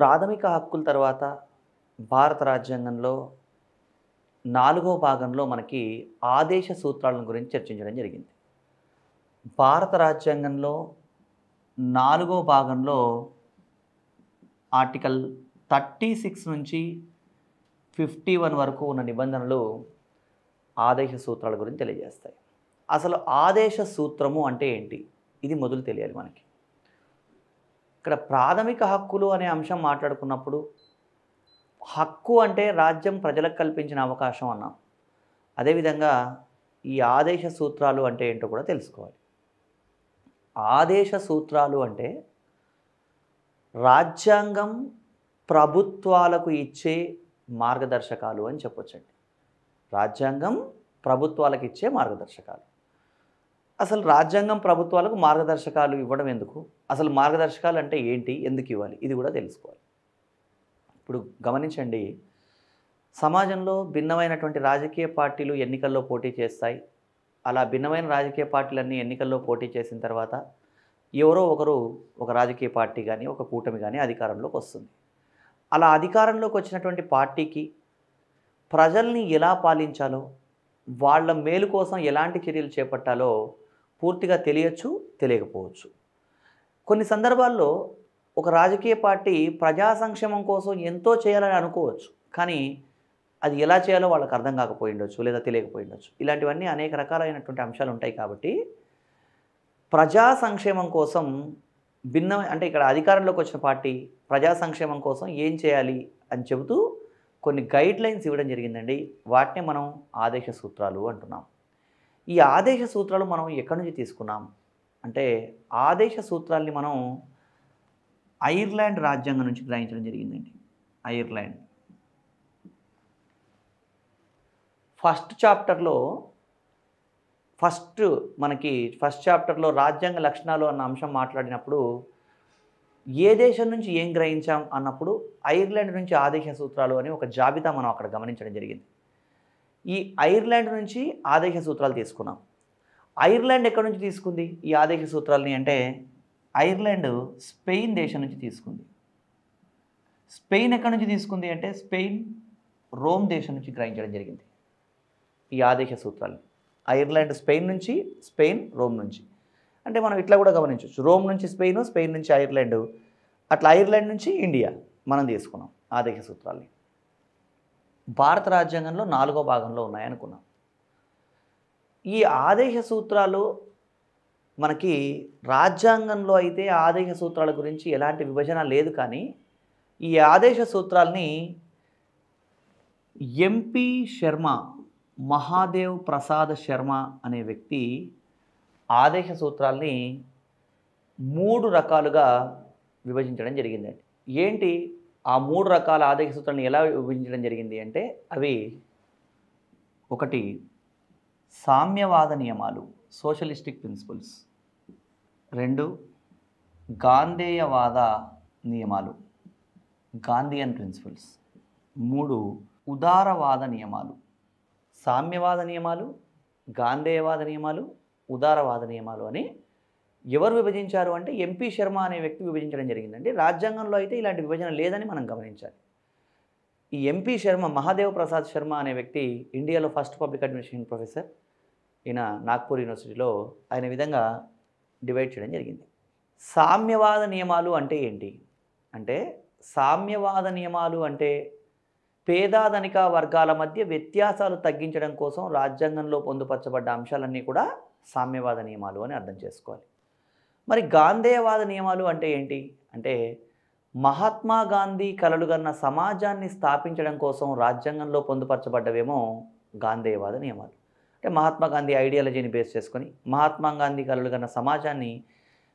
ప్రాథమిక హక్కుల తర్వాత భారత రాజ్యాంగంలో నాలుగో భాగంలో మనకి ఆదేశ సూత్రాలను గురించి చర్చించడం జరిగింది. భారత రాజ్యాంగంలో నాలుగో భాగంలో ఆర్టికల్ థర్టీ సిక్స్ నుంచి ఫిఫ్టీ వన్ వరకు ఉన్న నిబంధనలు ఆదేశ సూత్రాల గురించి తెలియజేస్తాయి. అసలు ఆదేశ సూత్రము అంటే ఏంటి? ఇది మొదలు తెలియాలి మనకి. ఇక్కడ ప్రాథమిక హక్కులు అనే అంశం మాట్లాడుకున్నప్పుడు హక్కు అంటే రాజ్యం ప్రజలకు కల్పించిన అవకాశం అన్నాం. అదేవిధంగా ఈ ఆదేశ సూత్రాలు అంటే ఏంటో కూడా తెలుసుకోవాలి. ఆదేశ సూత్రాలు అంటే రాజ్యాంగం ప్రభుత్వాలకు ఇచ్చే మార్గదర్శకాలు అని చెప్పొచ్చండి. రాజ్యాంగం ప్రభుత్వాలకు ఇచ్చే మార్గదర్శకాలు. అసలు రాజ్యాంగం ప్రభుత్వాలకు మార్గదర్శకాలు ఇవ్వడం ఎందుకు? అసలు మార్గదర్శకాలు అంటే ఏంటి? ఎందుకు ఇవ్వాలి? ఇది కూడా తెలుసుకోవాలి. ఇప్పుడు గమనించండి సమాజంలో భిన్నమైనటువంటి రాజకీయ పార్టీలు ఎన్నికల్లో పోటీ చేస్తాయి. అలా భిన్నమైన రాజకీయ పార్టీలన్నీ ఎన్నికల్లో పోటీ చేసిన తర్వాత ఎవరో ఒకరు ఒక రాజకీయ పార్టీ కానీ ఒక కూటమి కానీ అధికారంలోకి వస్తుంది. అలా అధికారంలోకి వచ్చినటువంటి పార్టీకి ప్రజల్ని ఎలా పాలించాలో వాళ్ళ మేలు కోసం ఎలాంటి చర్యలు చేపట్టాలో పూర్తిగా తెలియచ్చు తెలియకపోవచ్చు. కొన్ని సందర్భాల్లో ఒక రాజకీయ పార్టీ ప్రజా సంక్షేమం కోసం ఎంతో చేయాలని అనుకోవచ్చు కానీ అది ఎలా చేయాలో వాళ్ళకి అర్థం కాకపోయి ఉండొచ్చు లేదా తెలియకపోయి ఉండొచ్చు. ఇలాంటివన్నీ అనేక రకాలైనటువంటి అంశాలు ఉంటాయి కాబట్టి ప్రజా సంక్షేమం కోసం భిన్న అంటే ఇక్కడ అధికారంలోకి వచ్చిన పార్టీ ప్రజా సంక్షేమం కోసం ఏం చేయాలి అని చెబుతూ కొన్ని గైడ్ లైన్స్ ఇవ్వడం జరిగిందండి. వాటినే మనం ఆదేశ సూత్రాలు అంటున్నాం. ఈ ఆదేశ సూత్రాలు మనం ఎక్కడి నుంచి తీసుకున్నాం? అంటే ఆదేశ సూత్రాల్ని మనం ఐర్లాండ్ రాజ్యాంగం నుంచి గ్రహించడం జరిగిందండి. ఐర్లాండ్. ఫస్ట్ చాప్టర్లో ఫస్ట్ మనకి ఫస్ట్ చాప్టర్లో రాజ్యాంగ లక్షణాలు అన్న అంశం మాట్లాడినప్పుడు ఏ దేశం నుంచి ఏం గ్రహించాం అన్నప్పుడు ఐర్లాండ్ నుంచి ఆదేశ సూత్రాలు అని ఒక జాబితా మనం అక్కడ గమనించడం జరిగింది. ఈ ఐర్లాండ్ నుంచి ఆదేశ సూత్రాలు తీసుకున్నాం. ఐర్లాండ్ ఎక్కడి నుంచి తీసుకుంది? ఈ ఆదేశ సూత్రాలని అంటే ఐర్లాండ్ స్పెయిన్ దేశం నుంచి తీసుకుంది. స్పెయిన్ ఎక్కడి నుంచి తీసుకుంది అంటే స్పెయిన్ రోమ్ దేశం నుంచి గ్రహించడం జరిగింది. ఈ ఆదేశ సూత్రాలు. ఐర్లాండ్ స్పెయిన్ నుంచి స్పెయిన్ రోమ్ నుంచి. అంటే మనం ఇట్లా కూడా గమనించవచ్చు. రోమ్ నుంచి స్పెయిన్ స్పెయిన్ నుంచి ఐర్లాండ్. అట్లా ఐర్లాండ్ నుంచి ఇండియా మనం తీసుకున్నాం ఆదేశ సూత్రాల్ని. భారత రాజ్యాంగంలో నాలుగో భాగంలో ఉన్నాయనుకున్నాం. ఈ ఆదేశ సూత్రాలు మనకి రాజ్యాంగంలో అయితే ఆదేశ సూత్రాల గురించి ఎలాంటి విభజన లేదు కానీ ఈ ఆదేశ సూత్రాల్ని ఎంపీ శర్మ మహాదేవ్ ప్రసాద్ శర్మ అనే వ్యక్తి ఆదేశ సూత్రాల్ని మూడు రకాలుగా విభజించడం జరిగిందండి ఏంటి? ఆ మూడు రకాల ఆదేశ సూత్రాలను ఎలా విభజించడం జరిగింది అంటే అవి ఒకటి సామ్యవాద నియమాలు సోషలిస్టిక్ ప్రిన్సిపల్స్. రెండు గాంధేయవాద నియమాలు గాంధీయన్ ప్రిన్సిపల్స్. మూడు ఉదారవాద నియమాలు సామ్యవాద నియమాలు గాంధేయవాద నియమాలు ఉదారవాద నియమాలు అని ఎవరు విభజించారు అంటే ఎంపీ శర్మ అనే వ్యక్తి విభజించడం జరిగిందండి. రాజ్యాంగంలో అయితే ఇలాంటి విభజన లేదని మనం గమనించాలి. ఈ ఎంపీ శర్మ మహాదేవ్ ప్రసాద్ శర్మ అనే వ్యక్తి ఇండియాలో ఫస్ట్ పబ్లిక్ అడ్మినిస్ట్రేషన్ ప్రొఫెసర్. ఈయన నాగ్పూర్ యూనివర్సిటీలో ఆయన విధంగా డివైడ్ చేయడం జరిగింది. సామ్యవాద నియమాలు అంటే ఏంటి? అంటే సామ్యవాద నియమాలు అంటే పేదాధనిక వర్గాల మధ్య వ్యత్యాసాలు తగ్గించడం కోసం రాజ్యాంగంలో పొందుపరచబడ్డ అంశాలన్నీ కూడా సామ్యవాద నియమాలు అని అర్థం చేసుకోవాలి. మరి గాంధేయవాద నియమాలు అంటే ఏంటి? అంటే మహాత్మా గాంధీ కలలుగన్న సమాజాన్ని స్థాపించడం కోసం రాజ్యాంగంలో పొందుపరచబడ్డవేమో గాంధేయవాద నియమాలు. అంటే మహాత్మా గాంధీ ఐడియాలజీని బేస్ చేసుకొని మహాత్మా గాంధీ కలలుగన్న సమాజాన్ని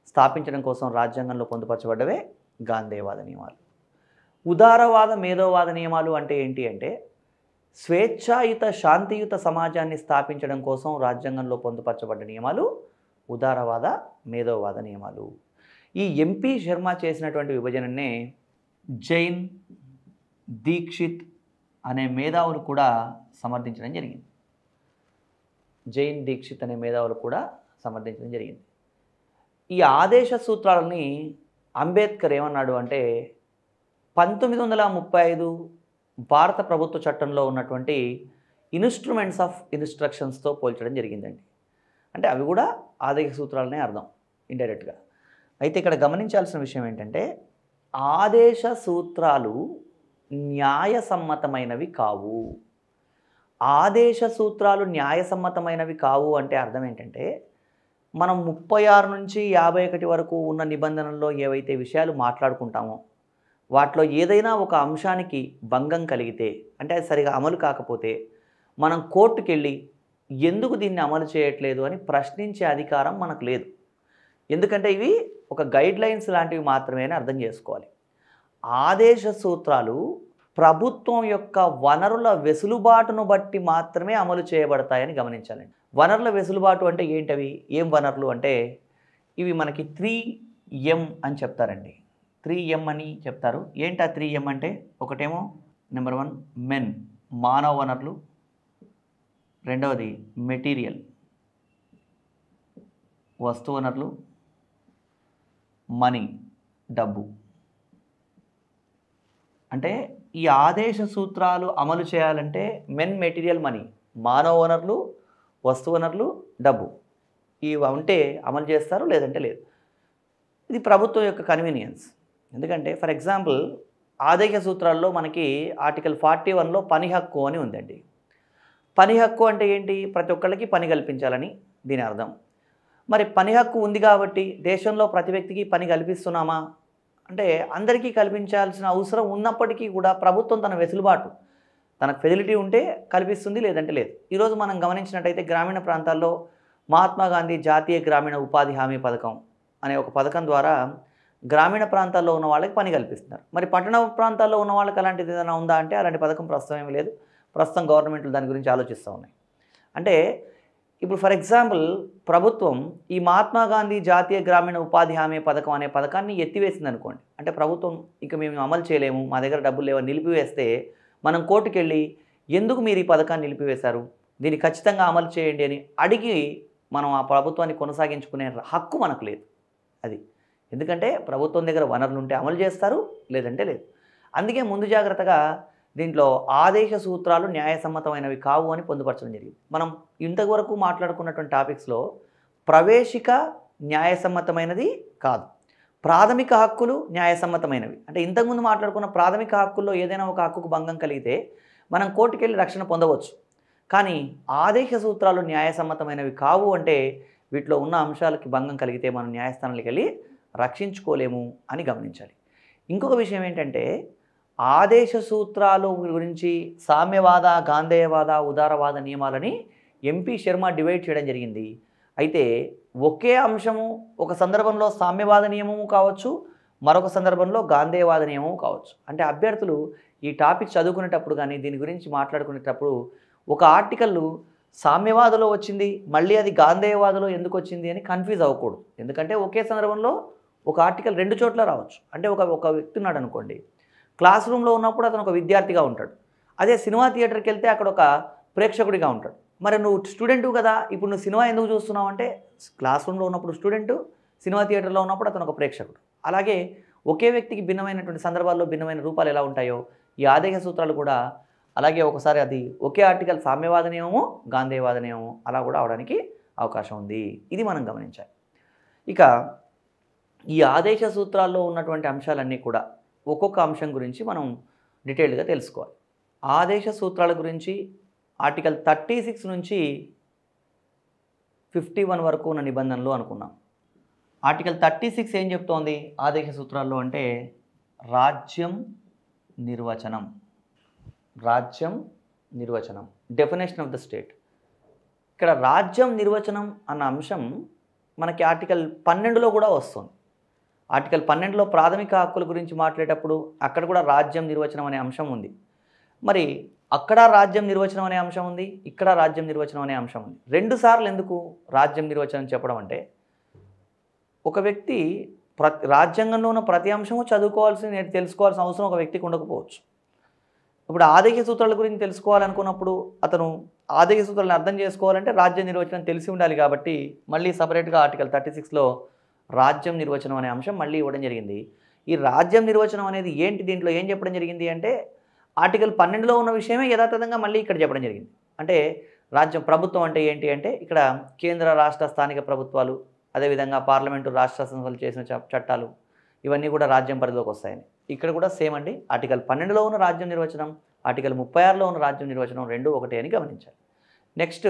స్థాపించడం కోసం రాజ్యాంగంలో పొందుపరచబడ్డవే గాంధేయవాద నియమాలు. ఉదారవాద మేధోవాద నియమాలు అంటే ఏంటి అంటే స్వేచ్ఛాయుత శాంతియుత సమాజాన్ని స్థాపించడం కోసం రాజ్యాంగంలో పొందుపరచబడ్డ నియమాలు ఉదారవాద మేధోవాద నియమాలు. ఈ ఎంపీ శర్మ చేసినటువంటి విభజననే జైన్ దీక్షిత్ అనే మేధావులు కూడా సమర్థించడం జరిగింది. జైన్ దీక్షిత్ అనే మేధావులు కూడా సమర్థించడం జరిగింది. ఈ ఆదేశ సూత్రాలని అంబేద్కర్ ఏమన్నాడు అంటే పంతొమ్మిది వందల ముప్పై ఐదు భారత ప్రభుత్వ చట్టంలో ఉన్నటువంటి ఇన్స్ట్రుమెంట్స్ ఆఫ్ ఇన్స్ట్రక్షన్స్తో పోల్చడం జరిగిందండి. అంటే అవి కూడా ఆదేశ సూత్రాలనే అర్థం ఇండైరెక్ట్గా. అయితే ఇక్కడ గమనించాల్సిన విషయం ఏంటంటే ఆదేశ సూత్రాలు న్యాయసమ్మతమైనవి కావు. ఆదేశ సూత్రాలు న్యాయసమ్మతమైనవి కావు అంటే అర్థం ఏంటంటే మనం ముప్పై ఆరు నుంచి యాభై ఒకటి వరకు ఉన్న నిబంధనల్లో ఏవైతే విషయాలు మాట్లాడుకుంటామో వాటిలో ఏదైనా ఒక అంశానికి భంగం కలిగితే అంటే అది సరిగా అమలు కాకపోతే మనం కోర్టుకెళ్ళి ఎందుకు దీన్ని అమలు చేయట్లేదు అని ప్రశ్నించే అధికారం మనకు లేదు. ఎందుకంటే ఇవి ఒక గైడ్ లైన్స్ లాంటివి మాత్రమే అర్థం చేసుకోవాలి. ఆదేశ సూత్రాలు ప్రభుత్వం యొక్క వనరుల వెసులుబాటును బట్టి మాత్రమే అమలు చేయబడతాయని గమనించాలండి. వనరుల వెసులుబాటు అంటే ఏంటవి? ఏం వనరులు? అంటే ఇవి మనకి త్రీ ఎం అని చెప్తారండి. త్రీ ఎం అని చెప్తారు. ఏంటి ఆ త్రీ ఎం అంటే? ఒకటేమో నెంబర్ వన్ మెన్ మానవ వనరులు. రెండవది మెటీరియల్ వస్తు వనరులు. మనీ డబ్బు. అంటే ఈ ఆదేశ సూత్రాలు అమలు చేయాలంటే మెన్ మెటీరియల్ మనీ మానవ వనరులు వస్తు వనరులు డబ్బు. ఇవి ఉంటే అమలు చేస్తారు లేదంటే లేదు. ఇది ప్రభుత్వం యొక్క కన్వీనియన్స్ ఎందుకంటే ఫర్ ఎగ్జాంపుల్ ఆదేశ సూత్రాల్లో మనకి ఆర్టికల్ ఫార్టీ వన్లో పని హక్కు అని ఉందండి. పని హక్కు అంటే ఏంటి? ప్రతి ఒక్కళ్ళకి పని కల్పించాలని దీని అర్థం. మరి పని హక్కు ఉంది కాబట్టి దేశంలో ప్రతి వ్యక్తికి పని కల్పిస్తున్నామా? అంటే అందరికీ కల్పించాల్సిన అవసరం ఉన్నప్పటికీ కూడా ప్రభుత్వం తన వెసులుబాటు తనకు ఫెసిలిటీ ఉంటే కల్పిస్తుంది లేదంటే లేదు. ఈరోజు మనం గమనించినట్టయితే గ్రామీణ ప్రాంతాల్లో మహాత్మా గాంధీ జాతీయ గ్రామీణ ఉపాధి హామీ పథకం అనే ఒక పథకం ద్వారా గ్రామీణ ప్రాంతాల్లో ఉన్న వాళ్ళకి పని కల్పిస్తున్నారు. మరి పట్టణ ప్రాంతాల్లో ఉన్న వాళ్ళకి అలాంటిది ఏదైనా ఉందా అంటే అలాంటి పథకం ప్రస్తుతం ఏమీ లేదు. ప్రస్తుతం గవర్నమెంట్లు దాని గురించి ఆలోచిస్తూ ఉన్నాయి. అంటే ఇప్పుడు ఫర్ ఎగ్జాంపుల్ ప్రభుత్వం ఈ మహాత్మా గాంధీ జాతీయ గ్రామీణ ఉపాధి హామీ పథకం అనే పథకాన్ని ఎత్తివేసింది అనుకోండి. అంటే ప్రభుత్వం ఇక మేము అమలు చేయలేము మా దగ్గర డబ్బులు లేవని నిలిపివేస్తే మనం కోర్టుకెళ్ళి ఎందుకు మీరు ఈ పథకాన్ని నిలిపివేశారు? దీన్ని ఖచ్చితంగా అమలు చేయండి అని అడిగి మనం ఆ ప్రభుత్వాన్ని కొనసాగించుకునే హక్కు మనకు లేదు. అది ఎందుకంటే ప్రభుత్వం దగ్గర వనరులు ఉంటే అమలు చేస్తారు లేదంటే లేదు. అందుకే ముందు జాగ్రత్తగా దీంట్లో ఆదేశ సూత్రాలు న్యాయసమ్మతమైనవి కావు అని పొందుపరచడం జరిగింది. మనం ఇంతవరకు మాట్లాడుకున్నటువంటి టాపిక్స్లో ప్రవేశిక న్యాయసమ్మతమైనది కాదు. ప్రాథమిక హక్కులు న్యాయసమ్మతమైనవి. అంటే ఇంతకుముందు మాట్లాడుకున్న ప్రాథమిక హక్కుల్లో ఏదైనా ఒక హక్కుకు భంగం కలిగితే మనం కోర్టుకెళ్ళి రక్షణ పొందవచ్చు. కానీ ఆదేశ సూత్రాలు న్యాయసమ్మతమైనవి కావు అంటే వీటిలో ఉన్న అంశాలకి భంగం కలిగితే మనం న్యాయస్థానాలకు వెళ్ళి రక్షించుకోలేము అని గమనించాలి. ఇంకొక విషయం ఏంటంటే ఆదేశ సూత్రాలు గురించి సామ్యవాద గాంధేయవాద ఉదారవాద నియమాలని ఎంపీ శర్మ డివైడ్ చేయడం జరిగింది. అయితే ఒకే అంశము ఒక సందర్భంలో సామ్యవాద నియమము కావచ్చు మరొక సందర్భంలో గాంధేయవాద నియమము కావచ్చు. అంటే అభ్యర్థులు ఈ టాపిక్ చదువుకునేటప్పుడు కానీ దీని గురించి మాట్లాడుకునేటప్పుడు ఒక ఆర్టికల్ సామ్యవాదలో వచ్చింది మళ్ళీ అది గాంధేయవాదలో ఎందుకు వచ్చింది అని కన్ఫ్యూజ్ అవ్వకూడదు. ఎందుకంటే ఒకే సందర్భంలో ఒక ఆర్టికల్ రెండు చోట్ల రావచ్చు. అంటే ఒక ఒక వ్యక్తి ఉన్నాడు అనుకోండి క్లాస్ రూమ్లో ఉన్నప్పుడు అతను ఒక విద్యార్థిగా ఉంటాడు. అదే సినిమా థియేటర్కి వెళ్తే అక్కడ ఒక ప్రేక్షకుడిగా ఉంటాడు. మరి నువ్వు స్టూడెంట్ కదా ఇప్పుడు నువ్వు సినిమా ఎందుకు చూస్తున్నావు అంటే క్లాస్ రూమ్లో ఉన్నప్పుడు స్టూడెంట్ సినిమా థియేటర్లో ఉన్నప్పుడు అతను ఒక ప్రేక్షకుడు. అలాగే ఒకే వ్యక్తికి భిన్నమైనటువంటి సందర్భాల్లో భిన్నమైన రూపాలు ఎలా ఉంటాయో ఈ ఆదేశ సూత్రాలు కూడా అలాగే ఒకసారి అది ఒకే ఆర్టికల్ సామ్యవాద నియమము గాంధేయవాద నియమము అలా కూడా అవడానికి అవకాశం ఉంది. ఇది మనం గమనించాలి. ఇక ఈ ఆదేశ సూత్రాల్లో ఉన్నటువంటి అంశాలన్నీ కూడా ఒక్కొక్క అంశం గురించి మనం డీటెయిల్డ్గా తెలుసుకోవాలి. ఆదేశ సూత్రాల గురించి ఆర్టికల్ థర్టీ సిక్స్ నుంచి ఫిఫ్టీ వన్ వరకు ఉన్న నిబంధనలు అనుకున్నాం. ఆర్టికల్ థర్టీ సిక్స్ ఏం చెప్తోంది? ఆదేశ సూత్రాల్లో అంటే రాజ్యం నిర్వచనం. రాజ్యం నిర్వచనం. డెఫినేషన్ ఆఫ్ ద స్టేట్ ఇక్కడ రాజ్యం నిర్వచనం అన్న అంశం మనకి ఆర్టికల్ పన్నెండులో కూడా వస్తుంది. ఆర్టికల్ పన్నెండులో ప్రాథమిక హక్కుల గురించి మాట్లాడేటప్పుడు అక్కడ కూడా రాజ్యం నిర్వచనం అనే అంశం ఉంది. మరి అక్కడ రాజ్యం నిర్వచనం అనే అంశం ఉంది ఇక్కడ రాజ్యం నిర్వచనం అనే అంశం ఉంది. రెండు సార్లు ఎందుకు రాజ్యం నిర్వచనం చెప్పడం అంటే ఒక వ్యక్తి ప్రతి రాజ్యాంగంలో ఉన్న ప్రతి అంశము చదువుకోవాల్సి నేను తెలుసుకోవాల్సిన అవసరం ఒక వ్యక్తికి ఉండకపోవచ్చు. ఇప్పుడు ఆదేశ సూత్రాల గురించి తెలుసుకోవాలనుకున్నప్పుడు అతను ఆదేశ సూత్రాలను అర్థం చేసుకోవాలంటే రాజ్య నిర్వచనం తెలిసి ఉండాలి కాబట్టి మళ్ళీ సపరేట్గా ఆర్టికల్ థర్టీ సిక్స్లో రాజ్యం నిర్వచనం అనే అంశం మళ్ళీ ఇవ్వడం జరిగింది. ఈ రాజ్యం నిర్వచనం అనేది ఏంటి దీంట్లో? ఏం చెప్పడం జరిగింది అంటే ఆర్టికల్ పన్నెండులో ఉన్న విషయమే యథాతథంగా మళ్ళీ ఇక్కడ చెప్పడం జరిగింది. అంటే రాజ్యం ప్రభుత్వం అంటే ఏంటి అంటే ఇక్కడ కేంద్ర రాష్ట్ర స్థానిక ప్రభుత్వాలు అదేవిధంగా పార్లమెంటు రాష్ట్ర సంస్థలు చేసిన చ- చట్టాలు ఇవన్నీ కూడా రాజ్యం పరిధిలోకి వస్తాయని. ఇక్కడ కూడా సేమ్ అండి. ఆర్టికల్ పన్నెండులో ఉన్న రాజ్యం నిర్వచనం ఆర్టికల్ ముప్పై ఆరులో ఉన్న రాజ్యం నిర్వచనం రెండు ఒకటే అని గమనించాలి. Next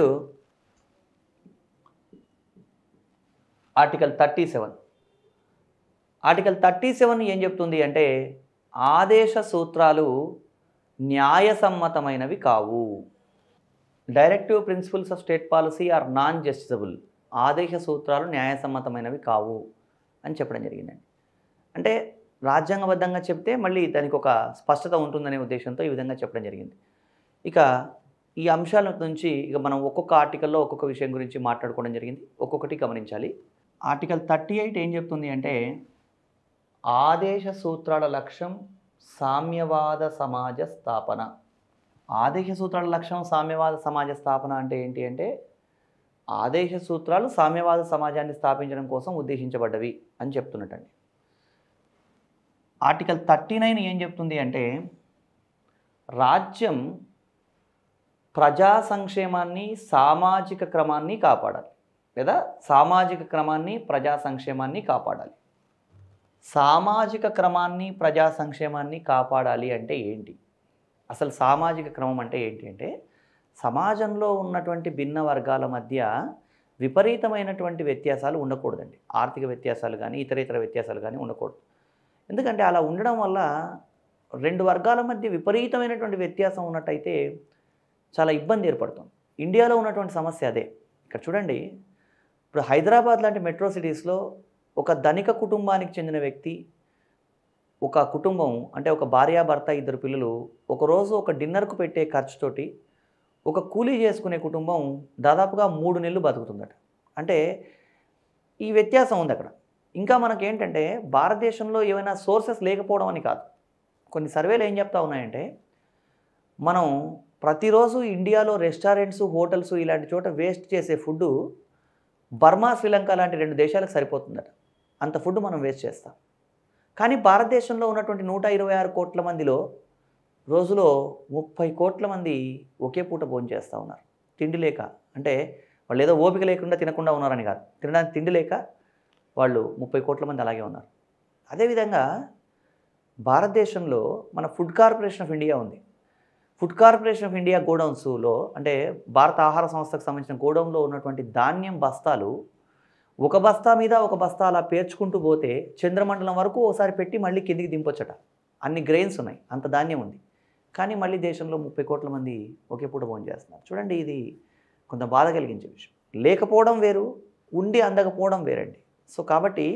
article thirty seven. Article thirty seven ఏం చెప్తుంది అంటే ఆదేశ సూత్రాలు న్యాయసమ్మతమైనవి కావు. Directive principles of state policy are non justiciable ఆదేశ సూత్రాలు న్యాయసమ్మతమైనవి కావు అని చెప్పడం జరిగిందండి. అంటే రాజ్యాంగబద్ధంగా చెప్తే మళ్ళీ దానికి ఒక స్పష్టత ఉంటుందనే ఉద్దేశంతో ఈ విధంగా చెప్పడం జరిగింది. ఇక ఈ అంశాల నుంచి ఇక మనం ఒక్కొక్క ఆర్టికల్లో ఒక్కొక్క విషయం గురించి మాట్లాడుకోవడం జరిగింది. ఒక్కొక్కటి గమనించాలి. ఆర్టికల్ థర్టీ ఎయిట్ ఏం చెప్తుంది అంటే ఆదేశ సూత్రాల లక్ష్యం సామ్యవాద సమాజ స్థాపన. ఆదేశ సూత్రాల లక్ష్యం సామ్యవాద సమాజ స్థాపన అంటే ఏంటి అంటే ఆదేశ సూత్రాలు సామ్యవాద సమాజాన్ని స్థాపించడం కోసం ఉద్దేశించబడ్డవి అని చెప్తున్నట్టండి. ఆర్టికల్ థర్టీ నైన్ ఏం చెప్తుంది అంటే రాజ్యం ప్రజా సంక్షేమాన్ని సామాజిక క్రమాన్ని కాపాడాలి. లేదా సామాజిక క్రమాన్ని ప్రజా సంక్షేమాన్ని కాపాడాలి. సామాజిక క్రమాన్ని ప్రజా సంక్షేమాన్ని కాపాడాలి అంటే ఏంటి? అసలు సామాజిక క్రమం అంటే ఏంటి అంటే సమాజంలో ఉన్నటువంటి భిన్న వర్గాల మధ్య విపరీతమైనటువంటి వ్యత్యాసాలు ఉండకూడదండి. ఆర్థిక వ్యత్యాసాలు కానీ ఇతర ఇతర వ్యత్యాసాలు కానీ ఉండకూడదు. ఎందుకంటే అలా ఉండడం వల్ల రెండు వర్గాల మధ్య విపరీతమైనటువంటి వ్యత్యాసం ఉన్నట్టయితే చాలా ఇబ్బంది ఏర్పడుతుంది. ఇండియాలో ఉన్నటువంటి సమస్య అదే. ఇక్కడ చూడండి ఇప్పుడు హైదరాబాద్ లాంటి మెట్రో సిటీస్లో ఒక ధనిక కుటుంబానికి చెందిన వ్యక్తి ఒక కుటుంబం అంటే ఒక భార్య భర్త ఇద్దరు పిల్లలు ఒకరోజు ఒక డిన్నర్కు పెట్టే ఖర్చుతోటి ఒక కూలీ చేసుకునే కుటుంబం దాదాపుగా మూడు నెలలు బతుకుతుందట. అంటే ఈ వ్యత్యాసం ఉంది అక్కడ. ఇంకా మనకేంటంటే భారతదేశంలో ఏమైనా సోర్సెస్ లేకపోవడం అని కాదు. కొన్ని సర్వేలు ఏం చెప్తా ఉన్నాయంటే మనం ప్రతిరోజు ఇండియాలో రెస్టారెంట్స్ హోటల్స్ ఇలాంటి చోట వేస్ట్ చేసే ఫుడ్ బర్మా శ్రీలంక లాంటి రెండు దేశాలకు సరిపోతుందట. అంత ఫుడ్ మనం వేస్ట్ చేస్తాం. కానీ భారతదేశంలో ఉన్నటువంటి నూట ఇరవై ఆరు కోట్ల మందిలో రోజులో ముప్పై కోట్ల మంది ఒకే పూట భోజనం చేస్తూ ఉన్నారు. తిండి లేక. అంటే వాళ్ళు ఏదో ఓపిక లేకుండా తినకుండా ఉన్నారని కాదు. తినడానికి తిండి లేక వాళ్ళు ముప్పై కోట్ల మంది అలాగే ఉన్నారు. అదేవిధంగా భారతదేశంలో మన ఫుడ్ కార్పొరేషన్ ఆఫ్ ఇండియా ఉంది. ఫుడ్ కార్పొరేషన్ ఆఫ్ ఇండియా గోడౌన్స్లో అంటే భారత ఆహార సంస్థకు సంబంధించిన గోడౌన్లో ఉన్నటువంటి ధాన్యం బస్తాలు ఒక బస్తా మీద ఒక బస్తా అలా పేర్చుకుంటూ పోతే చంద్రమండలం వరకు ఒకసారి పెట్టి మళ్ళీ కిందికి దింపొచ్చట. అన్ని గ్రెయిన్స్ ఉన్నాయి. అంత ధాన్యం ఉంది. కానీ మళ్ళీ దేశంలో ముప్పై కోట్ల మంది ఒకే పూట భోజనం చేస్తున్నారు. చూడండి ఇది కొంత బాధ కలిగించే విషయం. లేకపోవడం వేరు ఉండి అందకపోవడం వేరండి. సో కాబట్టి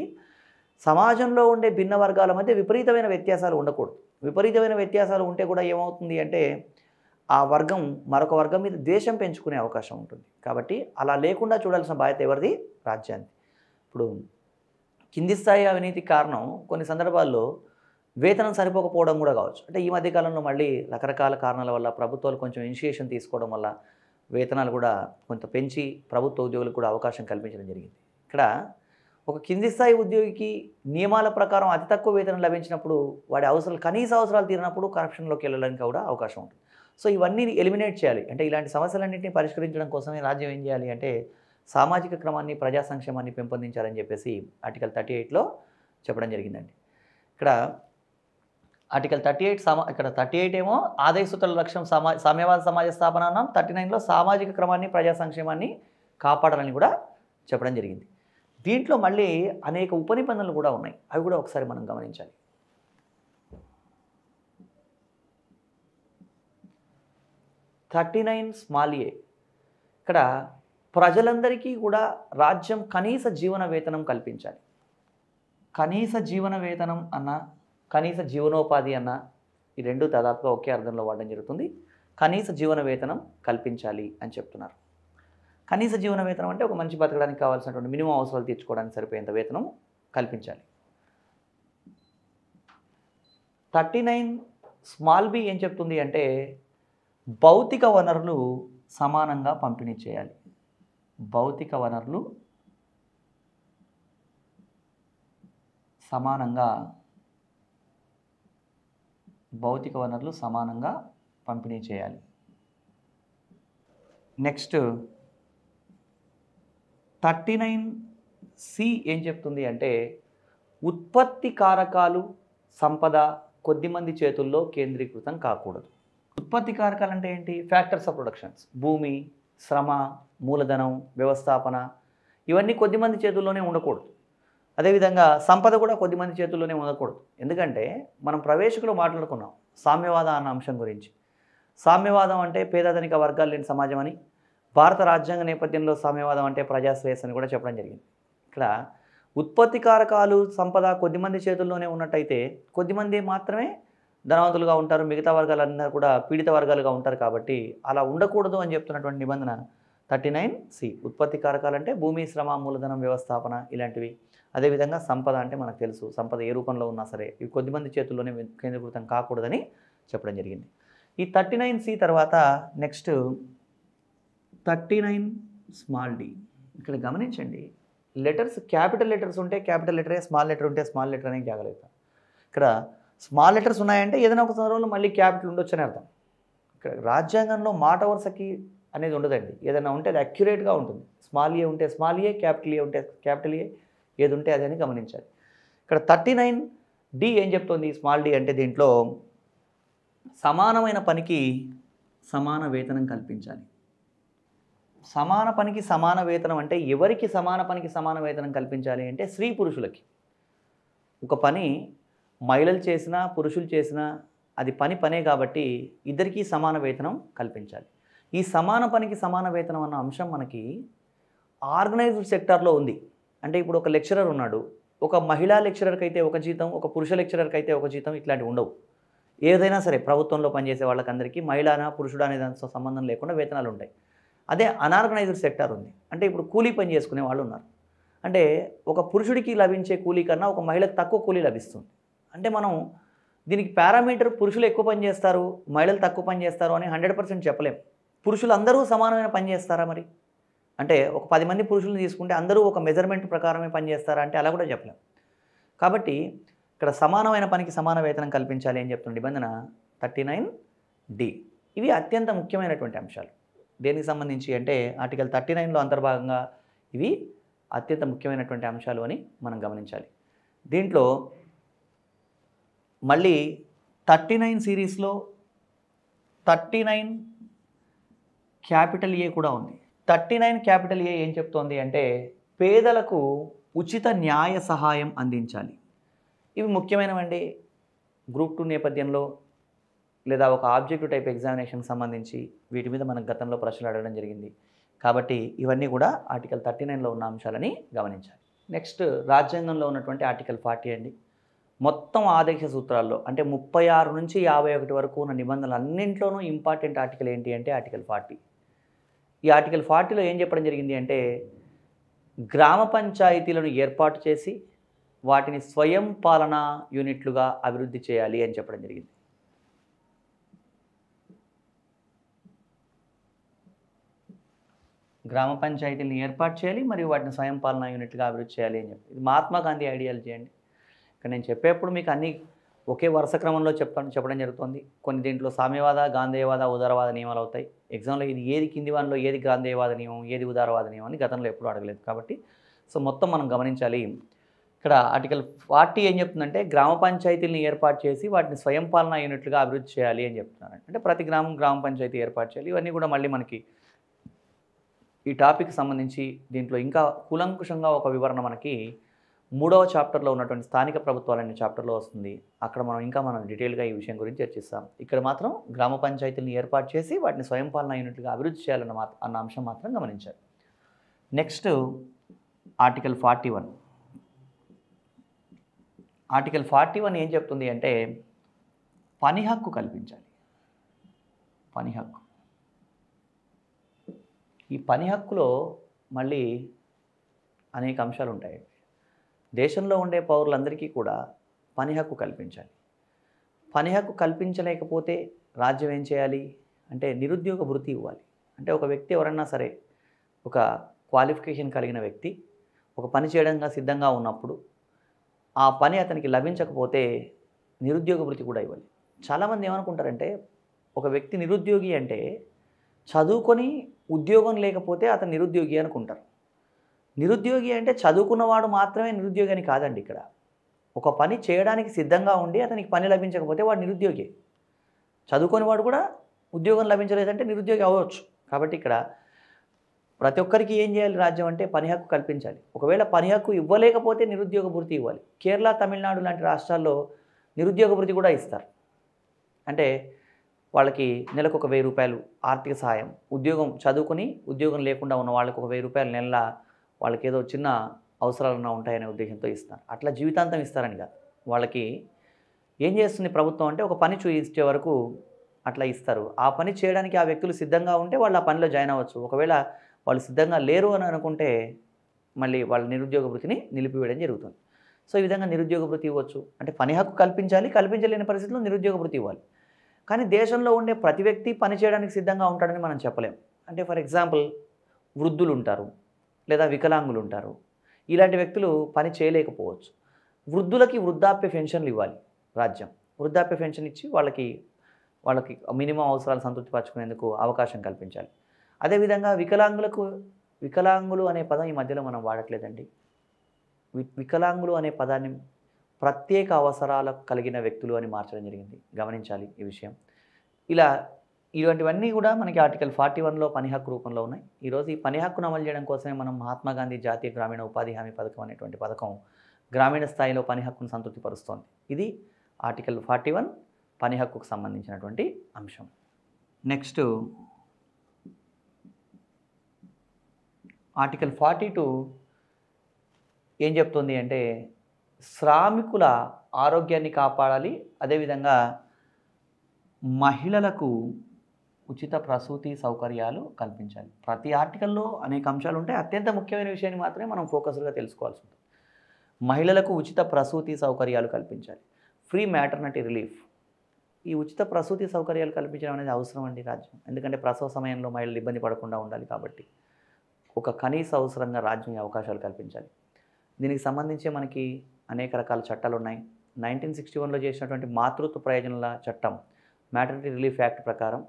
సమాజంలో ఉండే భిన్న వర్గాల మధ్య విపరీతమైన వ్యత్యాసాలు ఉండకూడదు. విపరీతమైన వ్యత్యాసాలు ఉంటే కూడా ఏమవుతుంది అంటే ఆ వర్గం మరొక వర్గం మీద ద్వేషం పెంచుకునే అవకాశం ఉంటుంది. కాబట్టి అలా లేకుండా చూడాల్సిన బాధ్యత ఎవరిది? రాజ్యాన్ని ఇప్పుడు కింది స్థాయి అవినీతి కారణం కొన్ని సందర్భాల్లో వేతనం సరిపోకపోవడం కూడా కావచ్చు. అంటే ఈ మధ్యకాలంలో మళ్ళీ రకరకాల కారణాల వల్ల ప్రభుత్వాలు కొంచెం ఇనిషియేషన్ తీసుకోవడం వల్ల వేతనాలు కూడా కొంత పెంచి ప్రభుత్వ ఉద్యోగులకు కూడా అవకాశం కల్పించడం జరిగింది. ఇక్కడ ఒక కింది స్థాయి ఉద్యోగికి నియమాల ప్రకారం అతి తక్కువ వేతనం లభించినప్పుడు వాడి అవసరాలు కనీస అవసరాలు తీరినప్పుడు కరప్షన్లోకి వెళ్ళడానికి కూడా అవకాశం ఉంటుంది. సో ఇవన్నీ ఎలిమినేట్ చేయాలి. అంటే ఇలాంటి సమస్యలన్నింటినీ పరిష్కరించడం కోసమే రాజ్యం ఏం చేయాలి అంటే సామాజిక క్రమాన్ని ప్రజా సంక్షేమాన్ని పెంపొందించాలని చెప్పేసి ఆర్టికల్ థర్టీ ఎయిట్లో చెప్పడం జరిగిందండి. ఇక్కడ ఆర్టికల్ థర్టీ ఎయిట్ సమా ఇక్కడ థర్టీ ఎయిట్ ఏమో ఆదాయ సూత్రాల లక్ష్యం సమా సామ్యవాద సమాజ స్థాపన అన్నాం. థర్టీ నైన్లో సామాజిక క్రమాన్ని ప్రజా సంక్షేమాన్ని కాపాడాలని కూడా చెప్పడం జరిగింది. దీంట్లో మళ్ళీ అనేక ఉపనిబంధనలు కూడా ఉన్నాయి. అవి కూడా ఒకసారి మనం గమనించాలి. Thirty nine small A. ఇక్కడ ప్రజలందరికీ కూడా రాజ్యం కనీస జీవన వేతనం కల్పించాలి. కనీస జీవన వేతనం అన్న కనీస జీవనోపాధి అన్న ఈ రెండు దాదాపుగా ఒకే అర్థంలో వాడడం జరుగుతుంది. కనీస జీవన వేతనం కల్పించాలి అని చెప్తున్నారు. కనీస జీవన వేతనం అంటే ఒక మనిషి బతకడానికి కావాల్సినటువంటి మినిమం అవసరాలు తీర్చుకోవడానికి సరిపోయేంత వేతనం కల్పించాలి. థర్టీ నైన్ స్మాల్ బి ఏం చెప్తుంది అంటే భౌతిక వనరులు సమానంగా పంపిణీ చేయాలి. భౌతిక వనరులు సమానంగా భౌతిక వనరులు సమానంగా పంపిణీ చేయాలి. నెక్స్ట్ థర్టీ నైన్ సి ఏం చెప్తుంది అంటే ఉత్పత్తి కారకాలు సంపద కొద్దిమంది చేతుల్లో కేంద్రీకృతం కాకూడదు. ఉత్పత్తి కారకాలు అంటే ఏంటి? Factors of productions. భూమి శ్రమ మూలధనం వ్యవస్థాపన ఇవన్నీ కొద్దిమంది చేతుల్లోనే ఉండకూడదు. అదేవిధంగా సంపద కూడా కొద్దిమంది చేతుల్లోనే ఉండకూడదు. ఎందుకంటే మనం ప్రవేశకులు మాట్లాడుకున్నాం సామ్యవాద అన్న అంశం గురించి. సామ్యవాదం అంటే పేదధనిక వర్గాలు లేని సమాజం అని. భారత రాజ్యాంగ నేపథ్యంలో సామ్యవాదం అంటే ప్రజాశ్రేయస్ అని కూడా చెప్పడం జరిగింది. ఇక్కడ ఉత్పత్తి కారకాలు సంపద కొద్దిమంది చేతుల్లోనే ఉన్నట్టయితే కొద్దిమంది మాత్రమే ధనవంతులుగా ఉంటారు. మిగతా వర్గాలందరూ కూడా పీడిత వర్గాలుగా ఉంటారు కాబట్టి అలా ఉండకూడదు అని చెప్తున్నటువంటి నిబంధన థర్టీ నైన్ సి. ఉత్పత్తి కారకాలు అంటే భూమి శ్రమ మూలధనం వ్యవస్థాపన ఇలాంటివి. అదేవిధంగా సంపద అంటే మనకు తెలుసు. సంపద ఏ రూపంలో ఉన్నా సరే ఇవి కొద్దిమంది చేతుల్లోనే కేంద్రీకృతం కాకూడదని చెప్పడం జరిగింది. ఈ థర్టీ నైన్ సి తర్వాత next thirty nine small D. ఇక్కడ గమనించండి లెటర్స్ క్యాపిటల్ లెటర్స్ ఉంటే క్యాపిటల్ లెటరే స్మాల్ లెటర్ ఉంటే స్మాల్ లెటర్ అనేది జాగ్రత్త ఇక్కడ స్మాల్ లెటర్స్ ఉన్నాయంటే ఏదైనా ఒక సందర్భంలో మళ్ళీ క్యాపిటల్ ఉండొచ్చు అని అర్థం. ఇక్కడ రాజ్యాంగంలో మాట వరుసకి అనేది ఉండదండి. ఏదైనా ఉంటే అది అక్యురేట్గా ఉంటుంది. స్మాల్ ఏ ఉంటే స్మాల్ ఏ క్యాపిటల్ ఏ ఉంటే క్యాపిటల్ ఏ ఏది ఉంటే అది అని గమనించాలి. ఇక్కడ థర్టీ నైన్ డి ఏం చెప్తుంది? స్మాల్ డి అంటే దీంట్లో సమానమైన పనికి సమాన వేతనం కల్పించాలి. సమాన పనికి సమాన వేతనం అంటే ఎవరికి సమాన పనికి సమాన వేతనం కల్పించాలి అంటే స్త్రీ పురుషులకి. ఒక పని మహిళలు చేసినా పురుషులు చేసినా అది పని పనే కాబట్టి ఇద్దరికీ సమాన వేతనం కల్పించాలి. ఈ సమాన పనికి సమాన వేతనం అన్న అంశం మనకి ఆర్గనైజ్డ్ సెక్టార్లో ఉంది. అంటే ఇప్పుడు ఒక లెక్చరర్ ఉన్నాడు. ఒక మహిళా లెక్చరర్కి అయితే ఒక జీతం ఒక పురుష లెక్చరర్కి అయితే ఒక జీతం ఇట్లాంటివి ఉండవు. ఏదైనా సరే ప్రభుత్వంలో పనిచేసే వాళ్ళకందరికీ మహిళనా పురుషుడు అనే దానితో సంబంధం లేకుండా వేతనాలు ఉంటాయి అదే అనార్గనైజ్డ్ సెక్టార్ ఉంది. అంటే ఇప్పుడు కూలీ పని చేసుకునే వాళ్ళు ఉన్నారు. అంటే ఒక పురుషుడికి లభించే కూలీ కన్నా ఒక మహిళకు తక్కువ కూలీ లభిస్తుంది. అంటే మనం దీనికి పారామీటర్ పురుషులు ఎక్కువ పని చేస్తారు మహిళలు తక్కువ పని చేస్తారు అని హండ్రెడ్ పర్సెంట్ చెప్పలేం. పురుషులు అందరూ సమానమైన పని చేస్తారా మరి? అంటే ఒక పది మంది పురుషులను తీసుకుంటే అందరూ ఒక మెజర్మెంట్ ప్రకారమే పని చేస్తారా అంటే అలా కూడా చెప్పలేం. కాబట్టి ఇక్కడ సమానమైన పనికి సమాన వేతనం కల్పించాలి అని చెప్తున్న నిబంధన థర్టీ నైన్ డి. ఇవి అత్యంత ముఖ్యమైనటువంటి అంశాలు. దేనికి సంబంధించి అంటే ఆర్టికల్ థర్టీ నైన్లో అంతర్భాగంగా ఇవి అత్యంత ముఖ్యమైనటువంటి అంశాలు అని మనం గమనించాలి. దీంట్లో మళ్ళీ థర్టీ నైన్ సిరీస్లో థర్టీ నైన్ క్యాపిటల్ ఏ కూడా ఉంది. థర్టీ నైన్ క్యాపిటల్ ఏ ఏం చెప్తోంది అంటే పేదలకు ఉచిత న్యాయ సహాయం అందించాలి. ఇవి ముఖ్యమైనవండి. గ్రూప్ టూ నేపథ్యంలో లేదా ఒక ఆబ్జెక్టివ్ టైప్ ఎగ్జామినేషన్కి సంబంధించి వీటి మీద మనకు గతంలో ప్రశ్నలు అడగడం జరిగింది. కాబట్టి ఇవన్నీ కూడా ఆర్టికల్ థర్టీ నైన్లో ఉన్న అంశాలని గమనించాలి. నెక్స్ట్ రాజ్యాంగంలో ఉన్నటువంటి ఆర్టికల్ ఫార్టీ అండి. మొత్తం ఆదేశ సూత్రాల్లో అంటే ముప్పై ఆరు నుంచి యాభై ఒకటి వరకు ఉన్న నిబంధనలు అన్నింట్లోనూ ఇంపార్టెంట్ ఆర్టికల్ ఏంటి అంటే ఆర్టికల్ ఫార్టీ. ఈ ఆర్టికల్ ఫార్టీలో ఏం చెప్పడం జరిగింది అంటే గ్రామ పంచాయతీలను ఏర్పాటు చేసి వాటిని స్వయం పాలనా యూనిట్లుగా అభివృద్ధి చేయాలి అని చెప్పడం జరిగింది. గ్రామ పంచాయతీలను ఏర్పాటు చేయాలి మరియు వాటిని స్వయం పాలనా యూనిట్గా అభివృద్ధి చేయాలి అని చెప్పి. ఇది మహాత్మా గాంధీ ఐడియాలజీ అండి. ఇక్కడ నేను చెప్పేప్పుడు మీకు అన్ని ఒకే వరుస క్రమంలో చెప్తాను చెప్పడం జరుగుతుంది. కొన్ని దీంట్లో సామ్యవాద గాంధేయవాద ఉదారవాద నియమాలు అవుతాయి. ఎగ్జామ్లో ఇది ఏది కింది వానిలో ఏది గాంధేయవాద నియమం ఏది ఉదారవాద నియమం అని గతంలో ఎప్పుడూ అడగలేదు కాబట్టి. సో మొత్తం మనం గమనించాలి. ఇక్కడ ఆర్టికల్ ఫార్టీ ఏం చెప్తుందంటే గ్రామ పంచాయతీలను ఏర్పాటు చేసి వాటిని స్వయం పాలనా యూనిట్లుగా అభివృద్ధి చేయాలి అని చెప్తున్నారు అంటే ప్రతి గ్రామం గ్రామ పంచాయతీ ఏర్పాటు చేయాలి. ఇవన్నీ కూడా మళ్ళీ మనకి ఈ టాపిక్ సంబంధించి దీంట్లో ఇంకా కూలంకుషంగా ఒక వివరణ మనకి మూడవ చాప్టర్లో ఉన్నటువంటి స్థానిక ప్రభుత్వాలు అనే చాప్టర్లో వస్తుంది. అక్కడ మనం ఇంకా మనం డీటెయిల్గా ఈ విషయం గురించి చర్చిస్తాం. ఇక్కడ మాత్రం గ్రామ పంచాయతీలను ఏర్పాటు చేసి వాటిని స్వయం పాలన యూనిట్లుగా అభివృద్ధి చేయాలన్న మా అన్న అంశం మాత్రం గమనించాలి. Next article forty one article forty one ఏం చెప్తుంది అంటే పని హక్కు కల్పించాలి. పని హక్కు. ఈ పని హక్కులో మళ్ళీ అనేక అంశాలు ఉంటాయి. దేశంలో ఉండే పౌరులందరికీ కూడా పని హక్కు కల్పించాలి. పని హక్కు కల్పించలేకపోతే రాజ్యం ఏం చేయాలి? అంటే నిరుద్యోగ వృత్తి ఇవ్వాలి. అంటే ఒక వ్యక్తి ఎవరన్నా సరే ఒక క్వాలిఫికేషన్ కలిగిన వ్యక్తి ఒక పని చేయడంగా సిద్ధంగా ఉన్నప్పుడు ఆ పని అతనికి లభించకపోతే నిరుద్యోగ వృత్తి కూడా ఇవ్వాలి. చాలామంది ఏమనుకుంటారంటే ఒక వ్యక్తి నిరుద్యోగి అంటే చదువుకొని ఉద్యోగం లేకపోతే అతను నిరుద్యోగి అనుకుంటారు. నిరుద్యోగి అంటే చదువుకున్నవాడు మాత్రమే నిరుద్యోగి అని కాదండి ఇక్కడ. ఒక పని చేయడానికి సిద్ధంగా ఉండి అతనికి పని లభించకపోతే వాడు నిరుద్యోగి. చదువుకొని వాడు కూడా ఉద్యోగం లభించలేదంటే నిరుద్యోగి అవ్వచ్చు. కాబట్టి ఇక్కడ ప్రతి ఒక్కరికి ఏం చేయాలి రాజ్యం అంటే పని హక్కు కల్పించాలి. ఒకవేళ పని హక్కు ఇవ్వలేకపోతే నిరుద్యోగ భృతి ఇవ్వాలి. కేరళ తమిళనాడు లాంటి రాష్ట్రాల్లో నిరుద్యోగ భృతి కూడా ఇస్తారు. అంటే వాళ్ళకి నెలకు ఒక వెయ్యి రూపాయలు ఆర్థిక సహాయం ఉద్యోగం చదువుకుని ఉద్యోగం లేకుండా ఉన్న వాళ్ళకి ఒక వెయ్యి రూపాయలు నెల వాళ్ళకి ఏదో చిన్న అవసరాలన్నా ఉంటాయనే ఉద్దేశంతో ఇస్తారు. అట్లా జీవితాంతం ఇస్తారని కాదు. వాళ్ళకి ఏం చేస్తుంది ప్రభుత్వం అంటే ఒక పని చూయించే వరకు అట్లా ఇస్తారు. ఆ పని చేయడానికి ఆ వ్యక్తులు సిద్ధంగా ఉంటే వాళ్ళు ఆ పనిలో జాయిన్ అవ్వచ్చు. ఒకవేళ వాళ్ళు సిద్ధంగా లేరు అని అనుకుంటే మళ్ళీ వాళ్ళ నిరుద్యోగ వృత్తిని నిలిపివేయడం జరుగుతుంది. సో ఈ విధంగా నిరుద్యోగ వృత్తి ఇవ్వచ్చు. అంటే పని హక్కు కల్పించాలి. కల్పించలేని పరిస్థితుల్లో నిరుద్యోగ వృత్తి ఇవ్వాలి. కానీ దేశంలో ఉండే ప్రతి వ్యక్తి పని చేయడానికి సిద్ధంగా ఉంటాడని మనం చెప్పలేం. అంటే ఫర్ ఎగ్జాంపుల్ వృద్ధులు ఉంటారు లేదా వికలాంగులు ఉంటారు ఇలాంటి వ్యక్తులు పని చేయలేకపోవచ్చు. వృద్ధులకి వృద్ధాప్య పెన్షన్లు ఇవ్వాలి రాజ్యం. వృద్ధాప్య పెన్షన్ ఇచ్చి వాళ్ళకి వాళ్ళకి మినిమం అవసరాలు సంతృప్తిపరచుకునేందుకు అవకాశం కల్పించాలి. అదేవిధంగా వికలాంగులకు వికలాంగులు అనే పదం ఈ మధ్యలో మనం వాడట్లేదండి. వి- వికలాంగులు అనే పదాన్ని ప్రత్యేక అవసరాలు కలిగిన వ్యక్తులు అని మార్చడం జరిగింది. గమనించాలి ఈ విషయం. ఇలా ఇటువంటివన్నీ కూడా మనకి ఆర్టికల్ ఫార్టీ వన్లో పని హక్కు రూపంలో ఉన్నాయి. ఈరోజు ఈ పని హక్కును అమలు చేయడం కోసమే మనం మహాత్మా గాంధీ జాతీయ గ్రామీణ ఉపాధి హామీ పథకం అనేటువంటి పథకం గ్రామీణ స్థాయిలో పని హక్కును సంతృప్తిపరుస్తోంది. ఇది ఆర్టికల్ ఫార్టీ వన్ పని హక్కుకు సంబంధించినటువంటి అంశం. నెక్స్ట్ ఆర్టికల్ ఫార్టీ టూ ఏం చెప్తుంది అంటే శ్రామికుల ఆరోగ్యాన్ని కాపాడాలి. అదేవిధంగా మహిళలకు ఉచిత ప్రసూతి సౌకర్యాలు కల్పించాలి. ప్రతి ఆర్టికల్లో అనేక అంశాలు ఉంటాయి. అత్యంత ముఖ్యమైన విషయాన్ని మాత్రమే మనం ఫోకస్గా తెలుసుకోవాల్సి ఉంటుంది. మహిళలకు ఉచిత ప్రసూతి సౌకర్యాలు కల్పించాలి. Free maternity relief. ఈ ఉచిత ప్రసూతి సౌకర్యాలు కల్పించడం అనేది అవసరం అండి రాజ్యం. ఎందుకంటే ప్రసవ సమయంలో మహిళలు ఇబ్బంది పడకుండా ఉండాలి కాబట్టి ఒక కనీస అవసరంగా రాజ్యం అవకాశాలు కల్పించాలి. దీనికి సంబంధించి మనకి అనేక రకాల చట్టాలు ఉన్నాయి నైన్టీన్ సిక్స్టీ వన్లో చేసినటువంటి మాతృత్వ ప్రయోజనాల చట్టం మ్యాటర్నిటీ రిలీఫ్ యాక్ట్ ప్రకారం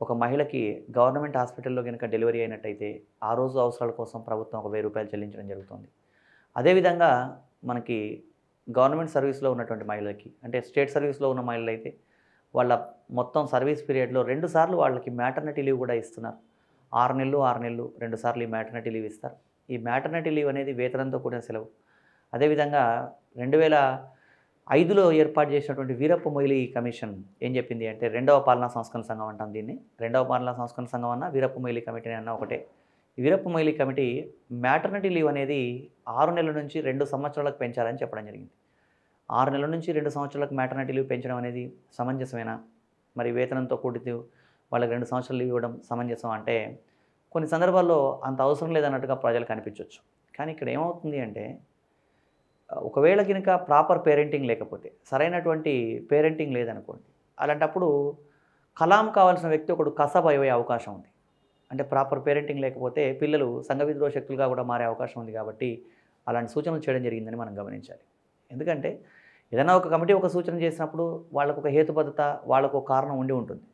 ఒక మహిళకి గవర్నమెంట్ హాస్పిటల్లో కనుక డెలివరీ అయినట్టయితే ఆ రోజు అవసరాల కోసం ప్రభుత్వం ఒక వెయ్యి రూపాయలు చెల్లించడం జరుగుతుంది. అదేవిధంగా మనకి గవర్నమెంట్ సర్వీస్లో ఉన్నటువంటి మహిళలకి అంటే స్టేట్ సర్వీస్లో ఉన్న మహిళలు అయితే వాళ్ళ మొత్తం సర్వీస్ పీరియడ్లో రెండు సార్లు వాళ్ళకి మ్యాటర్నిటీ లీవ్ కూడా ఇస్తున్నారు. ఆరు నెలలు ఆరు నెలలు రెండు సార్లు ఈ మ్యాటర్నిటీ లీవ్ ఇస్తారు. ఈ మ్యాటర్నిటీ లీవ్ అనేది వేతనంతో కూడిన సెలవు. అదేవిధంగా రెండు వేల ఐదులో ఏర్పాటు చేసినటువంటి వీరప్ప మొయిలి కమిషన్ ఏం చెప్పింది అంటే రెండవ పాలనా సంస్కరణ సంఘం అంటాం దీన్ని. రెండవ పాలనా సంస్కరణ సంఘం అన్న వీరప్ప మొయిలి కమిటీ అన్న ఒకటే. Veerappa Moily committee maternity leave అనేది ఆరు నెలల నుంచి రెండు సంవత్సరాలకు పెంచాలని చెప్పడం జరిగింది. ఆరు నెలల నుంచి రెండు సంవత్సరాలకు మ్యాటర్నిటీ లీవ్ పెంచడం అనేది సమంజసమేనా? మరి వేతనంతో కూడితే వాళ్ళకి రెండు సంవత్సరాలు లీవ్ ఇవ్వడం సమంజసం అంటే కొన్ని సందర్భాల్లో అంత అవసరం లేదన్నట్టుగా ప్రజలు కనిపించవచ్చు కానీ ఇక్కడ ఏమవుతుంది అంటే ఒకవేళ కనుక ప్రాపర్ పేరెంటింగ్ లేకపోతే సరైనటువంటి పేరెంటింగ్ లేదనుకోండి అలాంటప్పుడు కలాం కావాల్సిన వ్యక్తి ఒకడు కసబ్ అయ్యే అవకాశం ఉంది. అంటే ప్రాపర్ పేరెంటింగ్ లేకపోతే పిల్లలు సంఘ విద్రోహ శక్తులుగా కూడా మారే అవకాశం ఉంది కాబట్టి అలాంటి సూచనలు చేయడం జరిగిందని మనం గమనించాలి. ఎందుకంటే ఏదైనా ఒక కమిటీ ఒక సూచన చేసినప్పుడు వాళ్ళకు ఒక హేతుబద్ధత వాళ్ళకు ఒక కారణం ఉండి ఉంటుంది.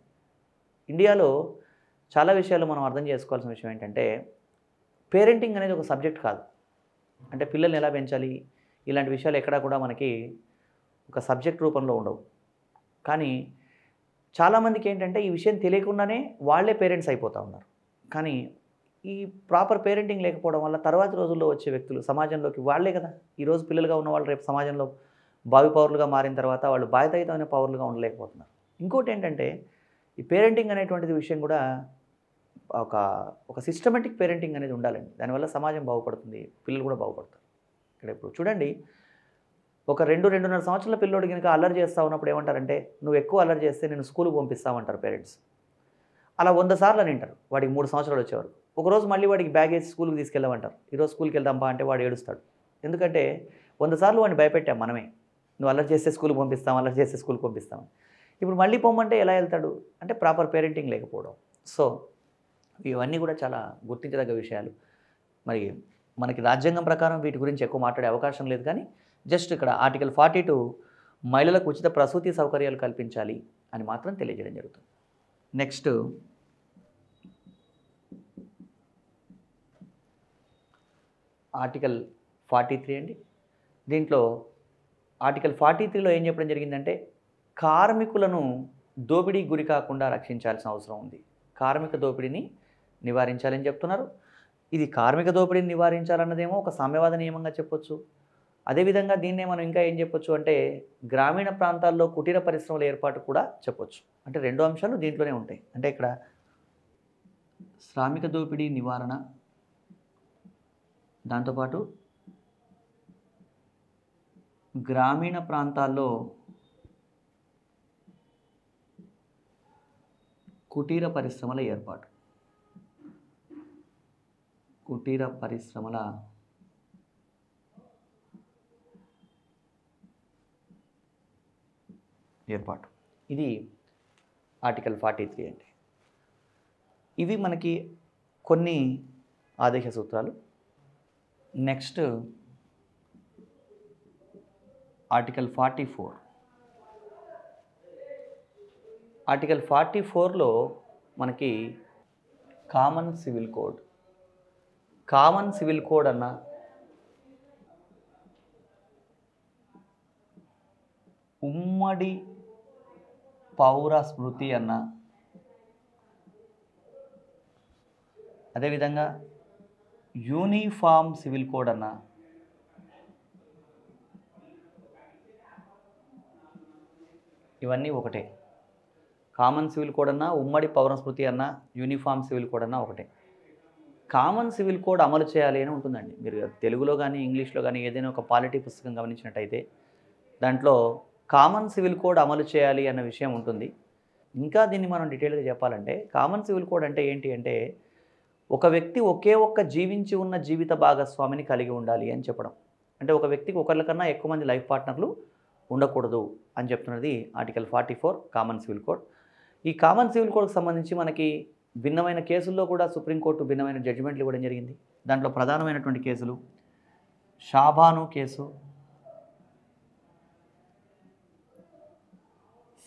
ఇండియాలో చాలా విషయాలు మనం అర్థం చేసుకోవాల్సిన విషయం ఏంటంటే పేరెంటింగ్ అనేది ఒక సబ్జెక్ట్ కాదు. అంటే పిల్లల్ని ఎలా పెంచాలి? ఇలాంటి విషయాలు ఎక్కడా కూడా మనకి ఒక సబ్జెక్ట్ రూపంలో ఉండవు. కానీ చాలామందికి ఏంటంటే ఈ విషయం తెలియకుండానే వాళ్ళే పేరెంట్స్ అయిపోతూ ఉన్నారు. కానీ ఈ ప్రాపర్ పేరెంటింగ్ లేకపోవడం వల్ల తర్వాతి రోజుల్లో వచ్చే వ్యక్తులు సమాజంలోకి వాళ్ళే కదా. ఈరోజు పిల్లలుగా ఉన్న వాళ్ళు రేపు సమాజంలో భావి పౌరులుగా మారిన తర్వాత వాళ్ళు బాధ్యతయుతమైన పౌరులుగా ఉండలేకపోతున్నారు. ఇంకోటి ఏంటంటే ఈ పేరెంటింగ్ అనేటువంటిది విషయం కూడా ఒక ఒక సిస్టమేటిక్ పేరెంటింగ్ అనేది ఉండాలండి. దానివల్ల సమాజం బాగుపడుతుంది పిల్లలు కూడా బాగుపడతారు. ఇక్కడ ఇప్పుడు చూడండి ఒక రెండు రెండున్నర సంవత్సరాల పిల్లోడు కనుక అల్లరి చేస్తా ఉన్నప్పుడు ఏమంటారంటే నువ్వు ఎక్కువ అల్లరి చేస్తే నేను స్కూల్కి పంపిస్తామంటారు పేరెంట్స్. అలా వంద సార్లు అని వింటారు వాడికి మూడు సంవత్సరాలు వచ్చేవారు. ఒకరోజు మళ్ళీ వాడికి బ్యాగ్ వేసి స్కూల్కి తీసుకెళ్ళమంటారు. ఈరోజు స్కూల్కి వెళ్దాంపా అంటే వాడు ఏడుస్తాడు. ఎందుకంటే వంద సార్లు వాడిని భయపెట్టాం మనమే. నువ్వు అల్లరి చేస్తే స్కూల్కి పంపిస్తాం అల్లరి చేస్తే స్కూల్కి పంపిస్తాం. ఇప్పుడు మళ్ళీ పొమ్మంటే ఎలా వెళ్తాడు? అంటే ప్రాపర్ పేరెంటింగ్ లేకపోవడం. సో ఇవన్నీ కూడా చాలా గుర్తించదగ్గ విషయాలు. మరి మనకి రాజ్యాంగం ప్రకారం వీటి గురించి ఎక్కువ మాట్లాడే అవకాశం లేదు కానీ జస్ట్ ఇక్కడ ఆర్టికల్ ఫార్టీ టూ మహిళలకు ఉచిత ప్రసూతి సౌకర్యాలు కల్పించాలి అని మాత్రం తెలియజేయడం జరుగుతుంది. నెక్స్ట్ ఆర్టికల్ ఫార్టీ త్రీ అండి. దీంట్లో ఆర్టికల్ ఫార్టీ త్రీలో ఏం చెప్పడం జరిగిందంటే కార్మికులను దోపిడీ గురి కాకుండా రక్షించాల్సిన అవసరం ఉంది. కార్మిక దోపిడీని నివారించాలని చెప్తున్నారు. ఇది కార్మిక దోపిడీని నివారించాలన్నదేమో ఒక సామ్యవాద నియమంగా చెప్పొచ్చు. అదేవిధంగా దీన్నే మనం ఇంకా ఏం చెప్పొచ్చు అంటే గ్రామీణ ప్రాంతాల్లో కుటీర పరిశ్రమల ఏర్పాటు కూడా చెప్పొచ్చు. అంటే రెండు అంశాలు దీంట్లోనే ఉంటాయి. అంటే ఇక్కడ శ్రామిక దోపిడీ నివారణ దాంతోపాటు గ్రామీణ ప్రాంతాల్లో కుటీర పరిశ్రమల ఏర్పాటు. కుటీర పరిశ్రమల ఏర్పాటు. ఇది ఆర్టికల్ ఫార్టీ త్రీ అండి. ఇవి మనకి కొన్ని ఆదేశ సూత్రాలు. Next article forty four article forty ఫోర్లో మనకి common civil code common civil code అన్న ఉమ్మడి పౌర స్మృతి అన్న అదేవిధంగా యూనిఫామ్ సివిల్ కోడ్ అన్న ఇవన్నీ ఒకటే. కామన్ సివిల్ కోడ్ అన్నా ఉమ్మడి పౌర స్మృతి అన్న యూనిఫామ్ సివిల్ కోడ్ అన్నా ఒకటే. కామన్ సివిల్ కోడ్ అమలు చేయాలి అని ఉంటుందండి. మీరు తెలుగులో కానీ ఇంగ్లీష్లో కానీ ఏదైనా ఒక పాలిటీ పుస్తకం గమనించినట్టయితే దాంట్లో కామన్ సివిల్ కోడ్ అమలు చేయాలి అన్న విషయం ఉంటుంది. ఇంకా దీన్ని మనం డీటెయిల్గా చెప్పాలంటే కామన్ సివిల్ కోడ్ అంటే ఏంటి అంటే ఒక వ్యక్తి ఒకే ఒక్క జీవించి ఉన్న జీవిత భాగస్వామిని కలిగి ఉండాలి అని చెప్పడం. అంటే ఒక వ్యక్తికి ఒకరికన్నా ఎక్కువ మంది లైఫ్ పార్ట్నర్లు ఉండకూడదు అని చెప్తున్నది article forty four common civil code. ఈ కామన్ సివిల్ కోడ్కి సంబంధించి మనకి భిన్నమైన కేసుల్లో కూడా సుప్రీంకోర్టు భిన్నమైన జడ్జిమెంట్లు ఇవ్వడం జరిగింది. దాంట్లో ప్రధానమైనటువంటి కేసులు Shahbano case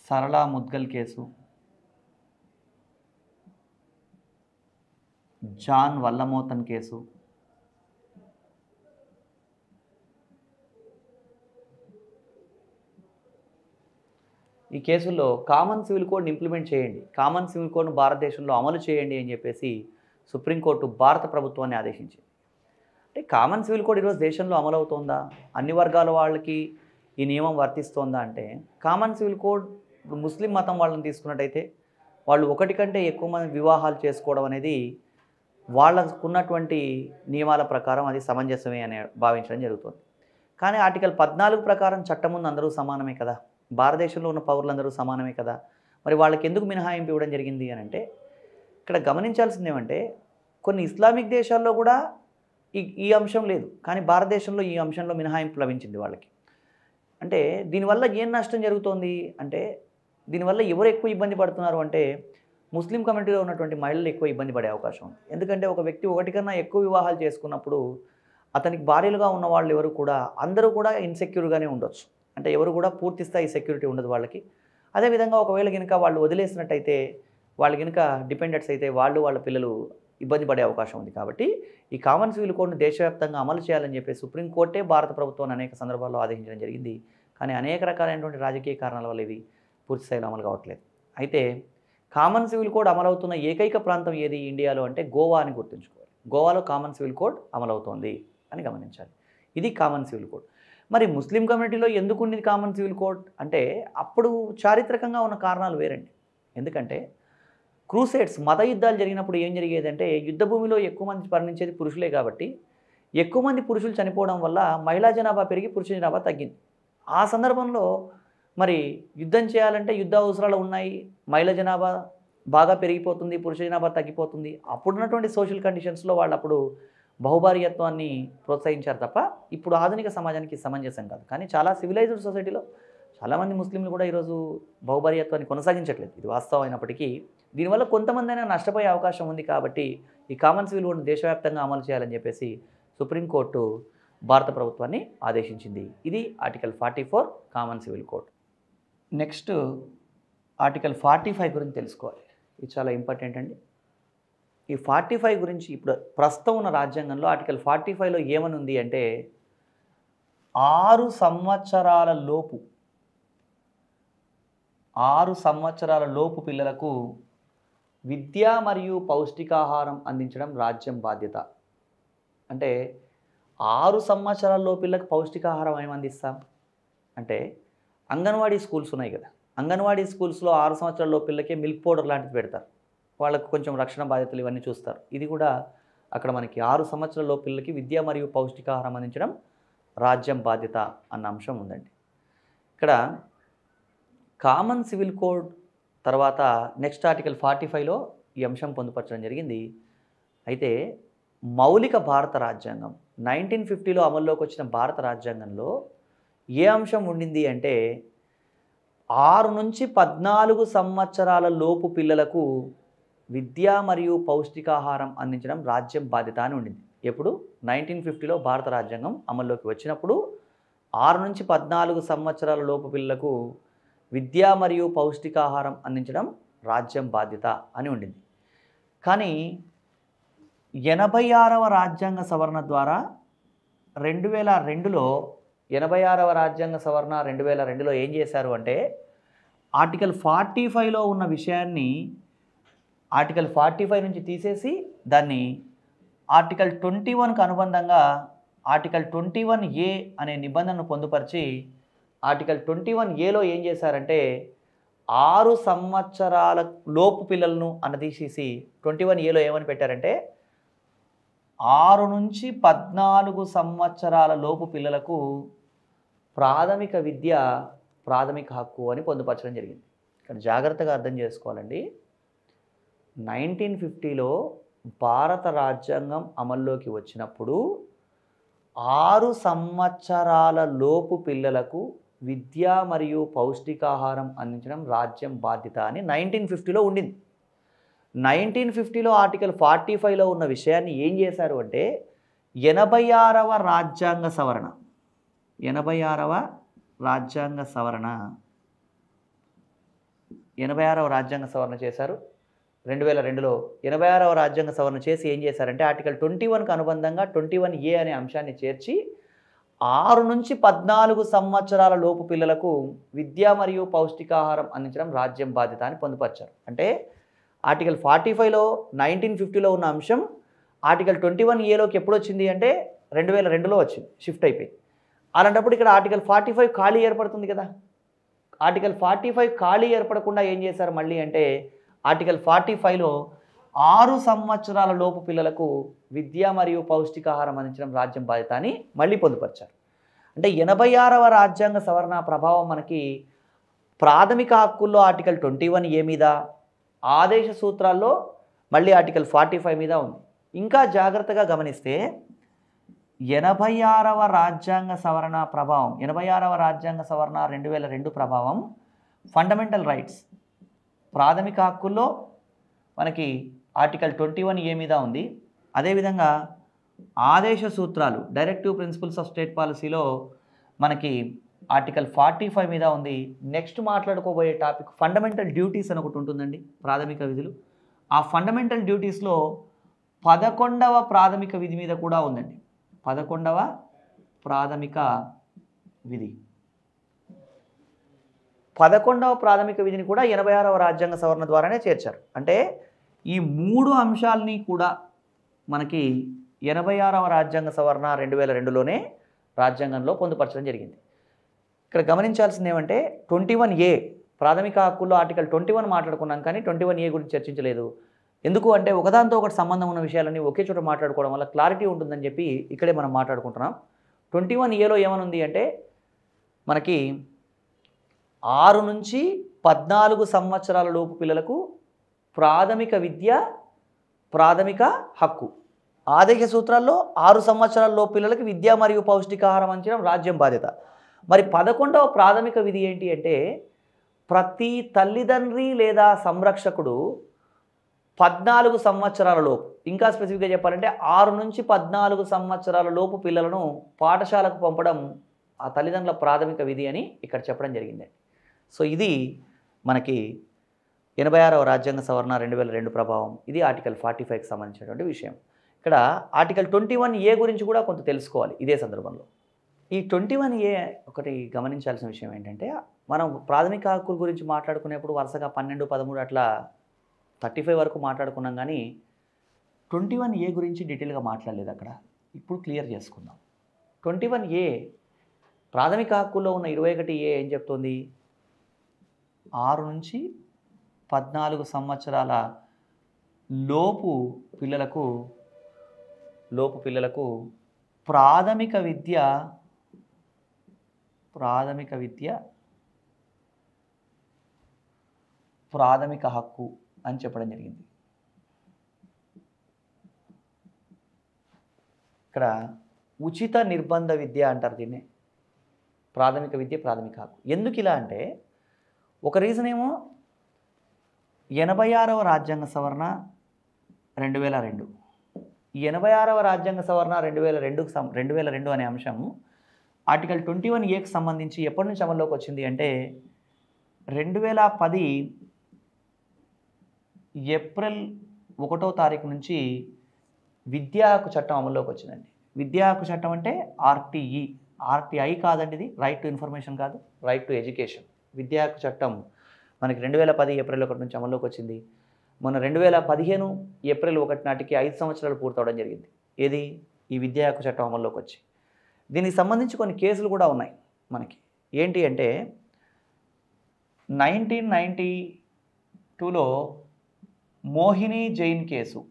Sarla Mudgal case John Vallamattom case ఈ కేసుల్లో కామన్ సివిల్ కోడ్ని ఇంప్లిమెంట్ చేయండి. కామన్ సివిల్ కోడ్ను భారతదేశంలో అమలు చేయండి అని చెప్పేసి సుప్రీంకోర్టు భారత ప్రభుత్వాన్ని ఆదేశించింది. అంటే కామన్ సివిల్ కోడ్ ఈరోజు దేశంలో అమలు అవుతోందా అన్ని వర్గాల వాళ్ళకి ఈ నియమం వర్తిస్తోందా అంటే కామన్ సివిల్ కోడ్ ముస్లిం మతం వాళ్ళని తీసుకున్నట్టయితే వాళ్ళు ఒకటి కంటే ఎక్కువ మంది వివాహాలు చేసుకోవడం అనేది వాళ్ళకున్నటువంటి నియమాల ప్రకారం అది సమంజసమే అని భావించడం జరుగుతుంది. కానీ ఆర్టికల్ పద్నాలుగు ప్రకారం చట్టం ముందు అందరూ సమానమే కదా? భారతదేశంలో ఉన్న పౌరులందరూ సమానమే కదా? మరి వాళ్ళకి ఎందుకు మినహాయింపు ఇవ్వడం జరిగింది అని అంటే ఇక్కడ గమనించాల్సింది ఏమంటే కొన్ని ఇస్లామిక్ దేశాల్లో కూడా ఈ ఈ అంశం లేదు. కానీ భారతదేశంలో ఈ అంశంలో మినహాయింపు లభించింది వాళ్ళకి. అంటే దీనివల్ల ఏం నష్టం జరుగుతోంది? అంటే దీనివల్ల ఎవరు ఎక్కువ ఇబ్బంది పడుతున్నారు అంటే ముస్లిం కమ్యూనిటీలో ఉన్నటువంటి మహిళలు ఎక్కువ ఇబ్బంది పడే అవకాశం ఉంది. ఎందుకంటే ఒక వ్యక్తి ఒకటి కన్నా ఎక్కువ వివాహాలు చేసుకున్నప్పుడు అతనికి భార్యలుగా ఉన్న వాళ్ళు ఎవరు కూడా అందరూ కూడా ఇన్సెక్యూర్గానే ఉండొచ్చు. అంటే ఎవరు కూడా పూర్తి స్థాయి సెక్యూరిటీ ఉండదు వాళ్ళకి. అదేవిధంగా ఒకవేళ కనుక వాళ్ళు వదిలేసినట్టయితే వాళ్ళు కనుక డిపెండెంట్స్ అయితే వాళ్ళు వాళ్ళ పిల్లలు ఇబ్బంది పడే అవకాశం ఉంది కాబట్టి ఈ కామన్ సివిల్ కోడ్ను దేశవ్యాప్తంగా అమలు చేయాలని చెప్పి సుప్రీంకోర్టే భారత ప్రభుత్వాన్ని అనేక సందర్భాల్లో ఆదేశించడం జరిగింది. కానీ అనేక రకాలైనటువంటి రాజకీయ కారణాల వల్ల ఇవి పూర్తి స్థాయిలో అమలు కావట్లేదు. అయితే కామన్ సివిల్ కోడ్ అమలవుతున్న ఏకైక ప్రాంతం ఏది ఇండియాలో అంటే గోవా అని గుర్తుంచుకోవాలి. గోవాలో కామన్ సివిల్ కోడ్ అమలవుతోంది అని గమనించాలి. ఇది కామన్ సివిల్ కోడ్. మరి ముస్లిం కమ్యూనిటీలో ఎందుకు ఉన్నది కామన్ సివిల్ కోడ్? అంటే అప్పుడు చారిత్రకంగా ఉన్న కారణాలు వేరండి. ఎందుకంటే క్రూసేడ్స్ మత యుద్ధాలు జరిగినప్పుడు ఏం జరిగేదంటే యుద్ధ భూమిలో ఎక్కువ మంది పరిణించేది పురుషులే కాబట్టి ఎక్కువ మంది పురుషులు చనిపోవడం వల్ల మహిళా జనాభా పెరిగి పురుష జనాభా తగ్గింది. ఆ సందర్భంలో మరి యుద్ధం చేయాలంటే యుద్ధ అవసరాలు ఉన్నాయి మహిళా జనాభా బాగా పెరిగిపోతుంది పురుష జనాభా తగ్గిపోతుంది. అప్పుడున్నటువంటి సోషల్ కండిషన్స్లో వాళ్ళు అప్పుడు బహుభార్యత్వాన్ని ప్రోత్సహించారు తప్ప ఇప్పుడు ఆధునిక సమాజానికి సమంజసం కాదు. కానీ చాలా సివిలైజ్డ్ సొసైటీలో చాలామంది ముస్లింలు కూడా ఈరోజు బహుభార్యత్వాన్ని కొనసాగించట్లేదు. ఇది వాస్తవం అయినప్పటికీ దీనివల్ల కొంతమంది అయినా నష్టపోయే అవకాశం ఉంది కాబట్టి ఈ కామన్ సివిల్ కోడ్ను దేశవ్యాప్తంగా అమలు చేయాలని చెప్పేసి సుప్రీంకోర్టు భారత ప్రభుత్వాన్ని ఆదేశించింది. ఇది article forty four common civil code next article forty five గురించి తెలుసుకోవాలి. ఇది చాలా ఇంపార్టెంట్ అండి. ఈ ఫార్టీ ఫైవ్ గురించి ఇప్పుడు ప్రస్తుతం ఉన్న రాజ్యాంగంలో ఆర్టికల్ ఫార్టీ ఫైవ్లో ఏమని ఉంది అంటే ఆరు సంవత్సరాల లోపు ఆరు సంవత్సరాల లోపు పిల్లలకు విద్య మరియు పౌష్టికాహారం అందించడం రాజ్యం బాధ్యత. అంటే ఆరు సంవత్సరాల లోపు పిల్లలకు పౌష్టికాహారం ఏమందిస్తాం అందిస్తాం? అంటే అంగన్వాడీ స్కూల్స్ ఉన్నాయి కదా. అంగన్వాడీ స్కూల్స్లో ఆరు సంవత్సరాల లోపు పిల్లకే మిల్క్ పౌడర్ లాంటిది పెడతారు. వాళ్ళకు కొంచెం రక్షణ బాధ్యతలు ఇవన్నీ చూస్తారు. ఇది కూడా అక్కడ మనకి ఆరు సంవత్సరాల పిల్లలకి విద్య మరియు పౌష్టికాహారం అందించడం రాజ్యం బాధ్యత అన్న అంశం ఉందండి. ఇక్కడ కామన్ సివిల్ కోడ్ తర్వాత నెక్స్ట్ ఆర్టికల్ ఫార్టీ ఫైవ్లో ఈ అంశం పొందుపరచడం జరిగింది. అయితే మౌలిక భారత రాజ్యాంగం నైన్టీన్ ఫిఫ్టీలో అమల్లోకి వచ్చిన భారత రాజ్యాంగంలో ఏ అంశం ఉండింది అంటే ఆరు నుంచి పద్నాలుగు సంవత్సరాల లోపు పిల్లలకు విద్య మరియు పౌష్టికాహారం అందించడం రాజ్యం బాధ్యత అని ఉండింది. ఎప్పుడు? నైన్టీన్ ఫిఫ్టీలో భారత రాజ్యాంగం అమల్లోకి వచ్చినప్పుడు ఆరు నుంచి పద్నాలుగు సంవత్సరాల లోపు పిల్లలకు విద్య మరియు పౌష్టికాహారం అందించడం రాజ్యం బాధ్యత అని ఉండింది. కానీ ఎనభై ఆరవ రాజ్యాంగ సవరణ ద్వారా రెండు వేల రెండులో ఎనభై ఆరవ రాజ్యాంగ సవరణ రెండు వేల రెండులో ఏం చేశారు అంటే ఆర్టికల్ ఫార్టీ ఫైవ్లో ఉన్న విషయాన్ని ఆర్టికల్ ఫార్టీ ఫైవ్ నుంచి తీసేసి దాన్ని ఆర్టికల్ ట్వంటీ వన్కి అనుబంధంగా ఆర్టికల్ ట్వంటీ వన్ ఏ అనే నిబంధనను పొందుపరిచి ఆర్టికల్ ట్వంటీ వన్ ఏలో ఏం చేశారంటే ఆరు సంవత్సరాల లోపు పిల్లలను అన్నదీసేసి ట్వంటీ వన్ ఏలో ఏమని పెట్టారంటే ఆరు నుంచి పద్నాలుగు సంవత్సరాల లోపు పిల్లలకు ప్రాథమిక విద్య ప్రాథమిక హక్కు అని పొందుపరచడం జరిగింది. ఇక్కడ జాగ్రత్తగా అర్థం చేసుకోవాలండి. నైన్టీన్ ఫిఫ్టీలో భారత రాజ్యాంగం అమల్లోకి వచ్చినప్పుడు ఆరు సంవత్సరాల లోపు పిల్లలకు విద్య మరియు పౌష్టికాహారం అందించడం రాజ్యం బాధ్యత అని నైన్టీన్ ఫిఫ్టీలో ఉండింది. నైన్టీన్ ఫిఫ్టీలో ఆర్టికల్ ఫార్టీ ఫైవ్లో ఉన్న విషయాన్ని ఏం చేశారు అంటే ఎనభై ఆరవ రాజ్యాంగ సవరణ. ఎనభై ఆరవ రాజ్యాంగ సవరణ. ఎనభై ఆరవ రాజ్యాంగ సవరణ చేశారు. రెండు వేల రెండులో ఎనభై ఆరవ రాజ్యాంగ సవరణ చేసి ఏం చేశారంటే ఆర్టికల్ ట్వంటీ వన్కి అనుబంధంగా ట్వంటీ వన్ ఏ అనే అంశాన్ని చేర్చి ఆరు నుంచి పద్నాలుగు సంవత్సరాల లోపు పిల్లలకు విద్య మరియు పౌష్టికాహారం అందించడం రాజ్యం బాధ్యత అని పొందుపరిచారు. అంటే ఆర్టికల్ ఫార్టీ ఫైవ్లో నైన్టీన్ ఫిఫ్టీలో ఉన్న అంశం ఆర్టికల్ ట్వంటీ వన్ ఏలోకి ఎప్పుడు వచ్చింది అంటే రెండు వేల రెండులో వచ్చింది షిఫ్ట్ అయిపోయింది. అలాంటప్పుడు ఇక్కడ ఆర్టికల్ ఫార్టీ ఫైవ్ ఖాళీ ఏర్పడుతుంది కదా. ఆర్టికల్ ఫార్టీ ఫైవ్ ఖాళీ ఏర్పడకుండా ఏం చేశారు మళ్ళీ అంటే ఆర్టికల్ ఫార్టీ ఫైవ్లో ఆరు సంవత్సరాల లోపు పిల్లలకు విద్య మరియు పౌష్టికాహారం అందించడం రాజ్యం బాధ్యత అని మళ్ళీ పొందుపరిచారు. అంటే ఎనభై ఆరవ రాజ్యాంగ సవరణ ప్రభావం మనకి ప్రాథమిక హక్కుల్లో ఆర్టికల్ ట్వంటీ వన్ ఏ మీద ఆదేశ సూత్రాల్లో మళ్ళీ ఆర్టికల్ ఫార్టీ ఫైవ్ మీద ఉంది. ఇంకా జాగ్రత్తగా గమనిస్తే ఎనభై ఆరవ రాజ్యాంగ సవరణ ప్రభావం ఎనభై ఆరవ రాజ్యాంగ సవరణ రెండు వేల రెండు ప్రభావం ఫండమెంటల్ రైట్స్ ప్రాథమిక హక్కుల్లో మనకి ఆర్టికల్ ట్వంటీ వన్ ఏ మీద ఉంది. అదేవిధంగా ఆదేశ సూత్రాలు డైరెక్టివ్ ప్రిన్సిపల్స్ ఆఫ్ స్టేట్ పాలసీలో మనకి ఆర్టికల్ ఫార్టీ ఫైవ్ మీద ఉంది. నెక్స్ట్ మాట్లాడుకోబోయే టాపిక్ ఫండమెంటల్ డ్యూటీస్ అని ఒకటి ఉంటుందండి ప్రాథమిక విధులు. ఆ ఫండమెంటల్ డ్యూటీస్లో పదకొండవ ప్రాథమిక విధి మీద కూడా ఉందండి. పదకొండవ ప్రాథమిక విధి. పదకొండవ ప్రాథమిక విధిని కూడా ఎనభై ఆరవ రాజ్యాంగ సవరణ ద్వారానే చేర్చారు. అంటే ఈ మూడు అంశాలని కూడా మనకి ఎనభై ఆరవ రాజ్యాంగ సవరణ రెండు వేల రెండులోనే రాజ్యాంగంలో పొందుపరచడం జరిగింది. ఇక్కడ గమనించాల్సింది ఏమంటే ట్వంటీ వన్ ఏ ప్రాథమిక హక్కుల్లో ఆర్టికల్ ట్వంటీ వన్ మాట్లాడుకున్నాం కానీ ట్వంటీ వన్ ఏ గురించి చర్చించలేదు. ఎందుకు అంటే ఒకదాంతో ఒకటి సంబంధం ఉన్న విషయాలన్నీ ఒకే చోట మాట్లాడుకోవడం వల్ల క్లారిటీ ఉంటుందని చెప్పి ఇక్కడే మనం మాట్లాడుకుంటున్నాం. ట్వంటీ వన్ ఏలో ఏమనుంది అంటే మనకి ఆరు నుంచి పద్నాలుగు సంవత్సరాల లోపు పిల్లలకు ప్రాథమిక విద్య ప్రాథమిక హక్కు. ఆదేశ సూత్రాల్లో ఆరు సంవత్సరాల లోపు పిల్లలకి విద్య మరియు పౌష్టికాహారం అంచడం రాజ్యం బాధ్యత. మరి పదకొండవ ప్రాథమిక విధి ఏంటి అంటే ప్రతి తల్లిదండ్రి లేదా సంరక్షకుడు పద్నాలుగు సంవత్సరాల లోపు ఇంకా స్పెసిఫిక్గా చెప్పాలంటే ఆరు నుంచి పద్నాలుగు సంవత్సరాల లోపు పిల్లలను పాఠశాలకు పంపడం ఆ తల్లిదండ్రుల ప్రాథమిక విధి అని ఇక్కడ చెప్పడం జరిగింది. సో ఇది మనకి ఎనభై ఆరవ రాజ్యాంగ సవరణ రెండు వేల రెండు ప్రభావం. ఇది ఆర్టికల్ ఫార్టీ ఫైవ్కి సంబంధించినటువంటి విషయం. ఇక్కడ ఆర్టికల్ ట్వంటీ వన్ ఏ గురించి కూడా కొంత తెలుసుకోవాలి ఇదే సందర్భంలో. ఈ ట్వంటీ వన్ ఏ ఒకటి గమనించాల్సిన విషయం ఏంటంటే మనం ప్రాథమిక హక్కుల గురించి మాట్లాడుకునేప్పుడు వరుసగా పన్నెండు పదమూడు అట్లా థర్టీ ఫైవ్ వరకు మాట్లాడుకున్నాం కానీ ట్వంటీ వన్ ఏ గురించి డీటెయిల్గా మాట్లాడలేదు అక్కడ. ఇప్పుడు క్లియర్ చేసుకుందాం. ట్వంటీ వన్ ఏ ప్రాథమిక హక్కుల్లో ఉన్న ఇరవై ఒకటి ఏ ఏం చెప్తుంది? ఆరు నుంచి పద్నాలుగు సంవత్సరాల లోపు పిల్లలకు లోపు పిల్లలకు ప్రాథమిక విద్య ప్రాథమిక విద్య ప్రాథమిక హక్కు అని చెప్పడం జరిగింది. ఇక్కడ ఉచిత నిర్బంధ విద్య అంటారు దీన్ని. ప్రాథమిక విద్య ప్రాథమిక హక్కు. ఎందుకు ఇలా అంటే ఒక రీజన్ ఏమో? ఎనభై ఆరవ రాజ్యాంగ సవరణ రెండు వేల రెండు. ఈ ఎనభై ఆరవ రాజ్యాంగ సవరణ రెండు వేల రెండుకు సం రెండు వేల రెండు అనే అంశం ఆర్టికల్ ట్వంటీ వన్ ఏకి సంబంధించి ఎప్పటి నుంచి అమల్లోకి వచ్చింది అంటే రెండు వేల పది ఏప్రిల్ ఒకటో తారీఖు నుంచి విద్యా హక్కు చట్టం అమల్లోకి వచ్చిందండి. విద్యా హక్కు చట్టం అంటే ఆర్టీఈ. ఆర్టీఐ కాదండి ఇది. రైట్ టు ఇన్ఫర్మేషన్ కాదు. రైట్ టు ఎడ్యుకేషన్ విద్యా హక్కు చట్టం మనకి రెండు వేల పది ఏప్రిల్ ఒకటి నుంచి అమల్లోకి వచ్చింది. మన రెండు వేల పదిహేను ఏప్రిల్ ఒకటి నాటికి ఐదు సంవత్సరాలు పూర్తవడం జరిగింది. ఏది? ఈ విద్యా హక్కు చట్టం అమల్లోకి వచ్చి. దీనికి సంబంధించి కొన్ని కేసులు కూడా ఉన్నాయి మనకి. ఏంటి అంటే నైన్టీన్ నైంటీ టూలో మోహిని జైన్ కేసు.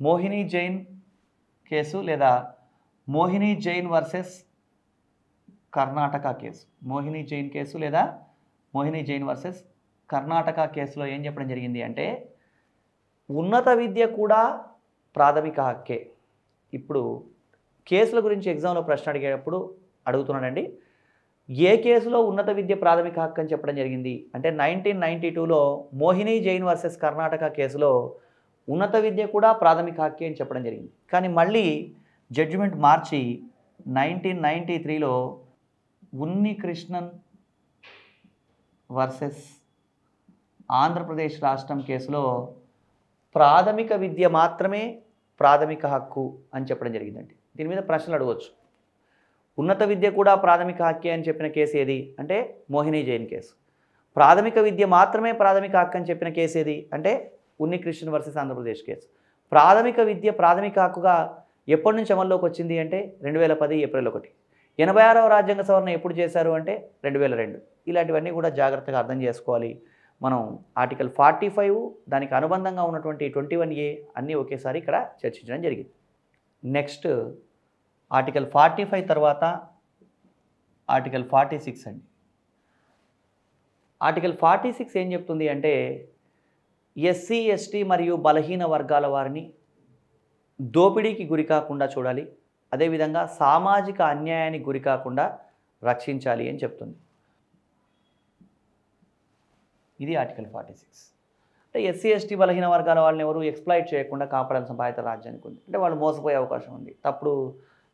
మోహిని జైన్ కేసు లేదా Mohini Jain versus Karnataka case. Mohini Jain case లేదా మోహిని జైన్ వర్సెస్ కర్ణాటక కేసులో ఏం చెప్పడం జరిగింది అంటే ఉన్నత విద్య కూడా ప్రాథమిక హక్కే. ఇప్పుడు కేసుల గురించి ఎగ్జామ్లో ప్రశ్న అడిగేటప్పుడు అడుగుతున్నాడండి ఏ కేసులో ఉన్నత విద్య ప్రాథమిక హక్కు అని చెప్పడం జరిగింది? అంటే నైన్టీన్ నైంటీ టూలో మోహిని జైన్ వర్సెస్ కర్ణాటక కేసులో ఉన్నత విద్య కూడా ప్రాథమిక హక్కే అని చెప్పడం జరిగింది. కానీ మళ్ళీ జడ్జిమెంట్ మార్చి నైన్టీన్ నైంటీ త్రీలో ఉన్ని కృష్ణన్ వర్సెస్ ఆంధ్రప్రదేశ్ రాష్ట్రం కేసులో ప్రాథమిక విద్య మాత్రమే ప్రాథమిక హక్కు అని చెప్పడం జరిగిందండి. దీని మీద ప్రశ్నలు అడగవచ్చు ఉన్నత విద్య కూడా ప్రాథమిక హక్కే అని చెప్పిన కేసు ఏది? అంటే మోహిని జైన్ కేసు. ప్రాథమిక విద్య మాత్రమే ప్రాథమిక హక్కు అని చెప్పిన కేసు ఏది? అంటే ఉన్ని కృష్ణన్ వర్సెస్ ఆంధ్రప్రదేశ్ కేసు. ప్రాథమిక విద్య ప్రాథమిక హక్కుగా ఎప్పటి నుంచి అమల్లోకి వచ్చింది అంటే రెండు వేల పది ఏప్రిల్ ఒకటి. ఎనభై ఆరవ రాజ్యాంగ సవరణ ఎప్పుడు చేశారు అంటే రెండు వేల రెండు. ఇలాంటివన్నీ కూడా జాగ్రత్తగా అర్థం చేసుకోవాలి. మనం ఆర్టికల్ ఫార్టీ ఫైవ్ దానికి అనుబంధంగా ఉన్నటువంటి ట్వంటీ వన్ ఏ అన్నీ ఒకేసారి ఇక్కడ చర్చించడం జరిగింది. నెక్స్ట్ ఆర్టికల్ ఫార్టీ ఫైవ్ తర్వాత ఆర్టికల్ ఫార్టీ సిక్స్ అండి. ఆర్టికల్ ఫార్టీ సిక్స్ ఏం చెప్తుంది అంటే ఎస్సీ ఎస్టీ మరియు బలహీన వర్గాల వారిని దోపిడీకి గురి కాకుండా చూడాలి. అదేవిధంగా సామాజిక అన్యాయానికి గురి కాకుండా రక్షించాలి అని చెప్తుంది. ఇది ఆర్టికల్ ఫార్టీ సిక్స్ అంటే ఎస్సీ ఎస్టీ బలహీన వర్గాల వాళ్ళని ఎవరు ఎక్స్ప్లాయిట్ చేయకుండా కాపాడాల్సిన బాధ్యత రాజ్యానికి ఉంది. అంటే వాళ్ళు మోసపోయే అవకాశం ఉంది. తప్పుడు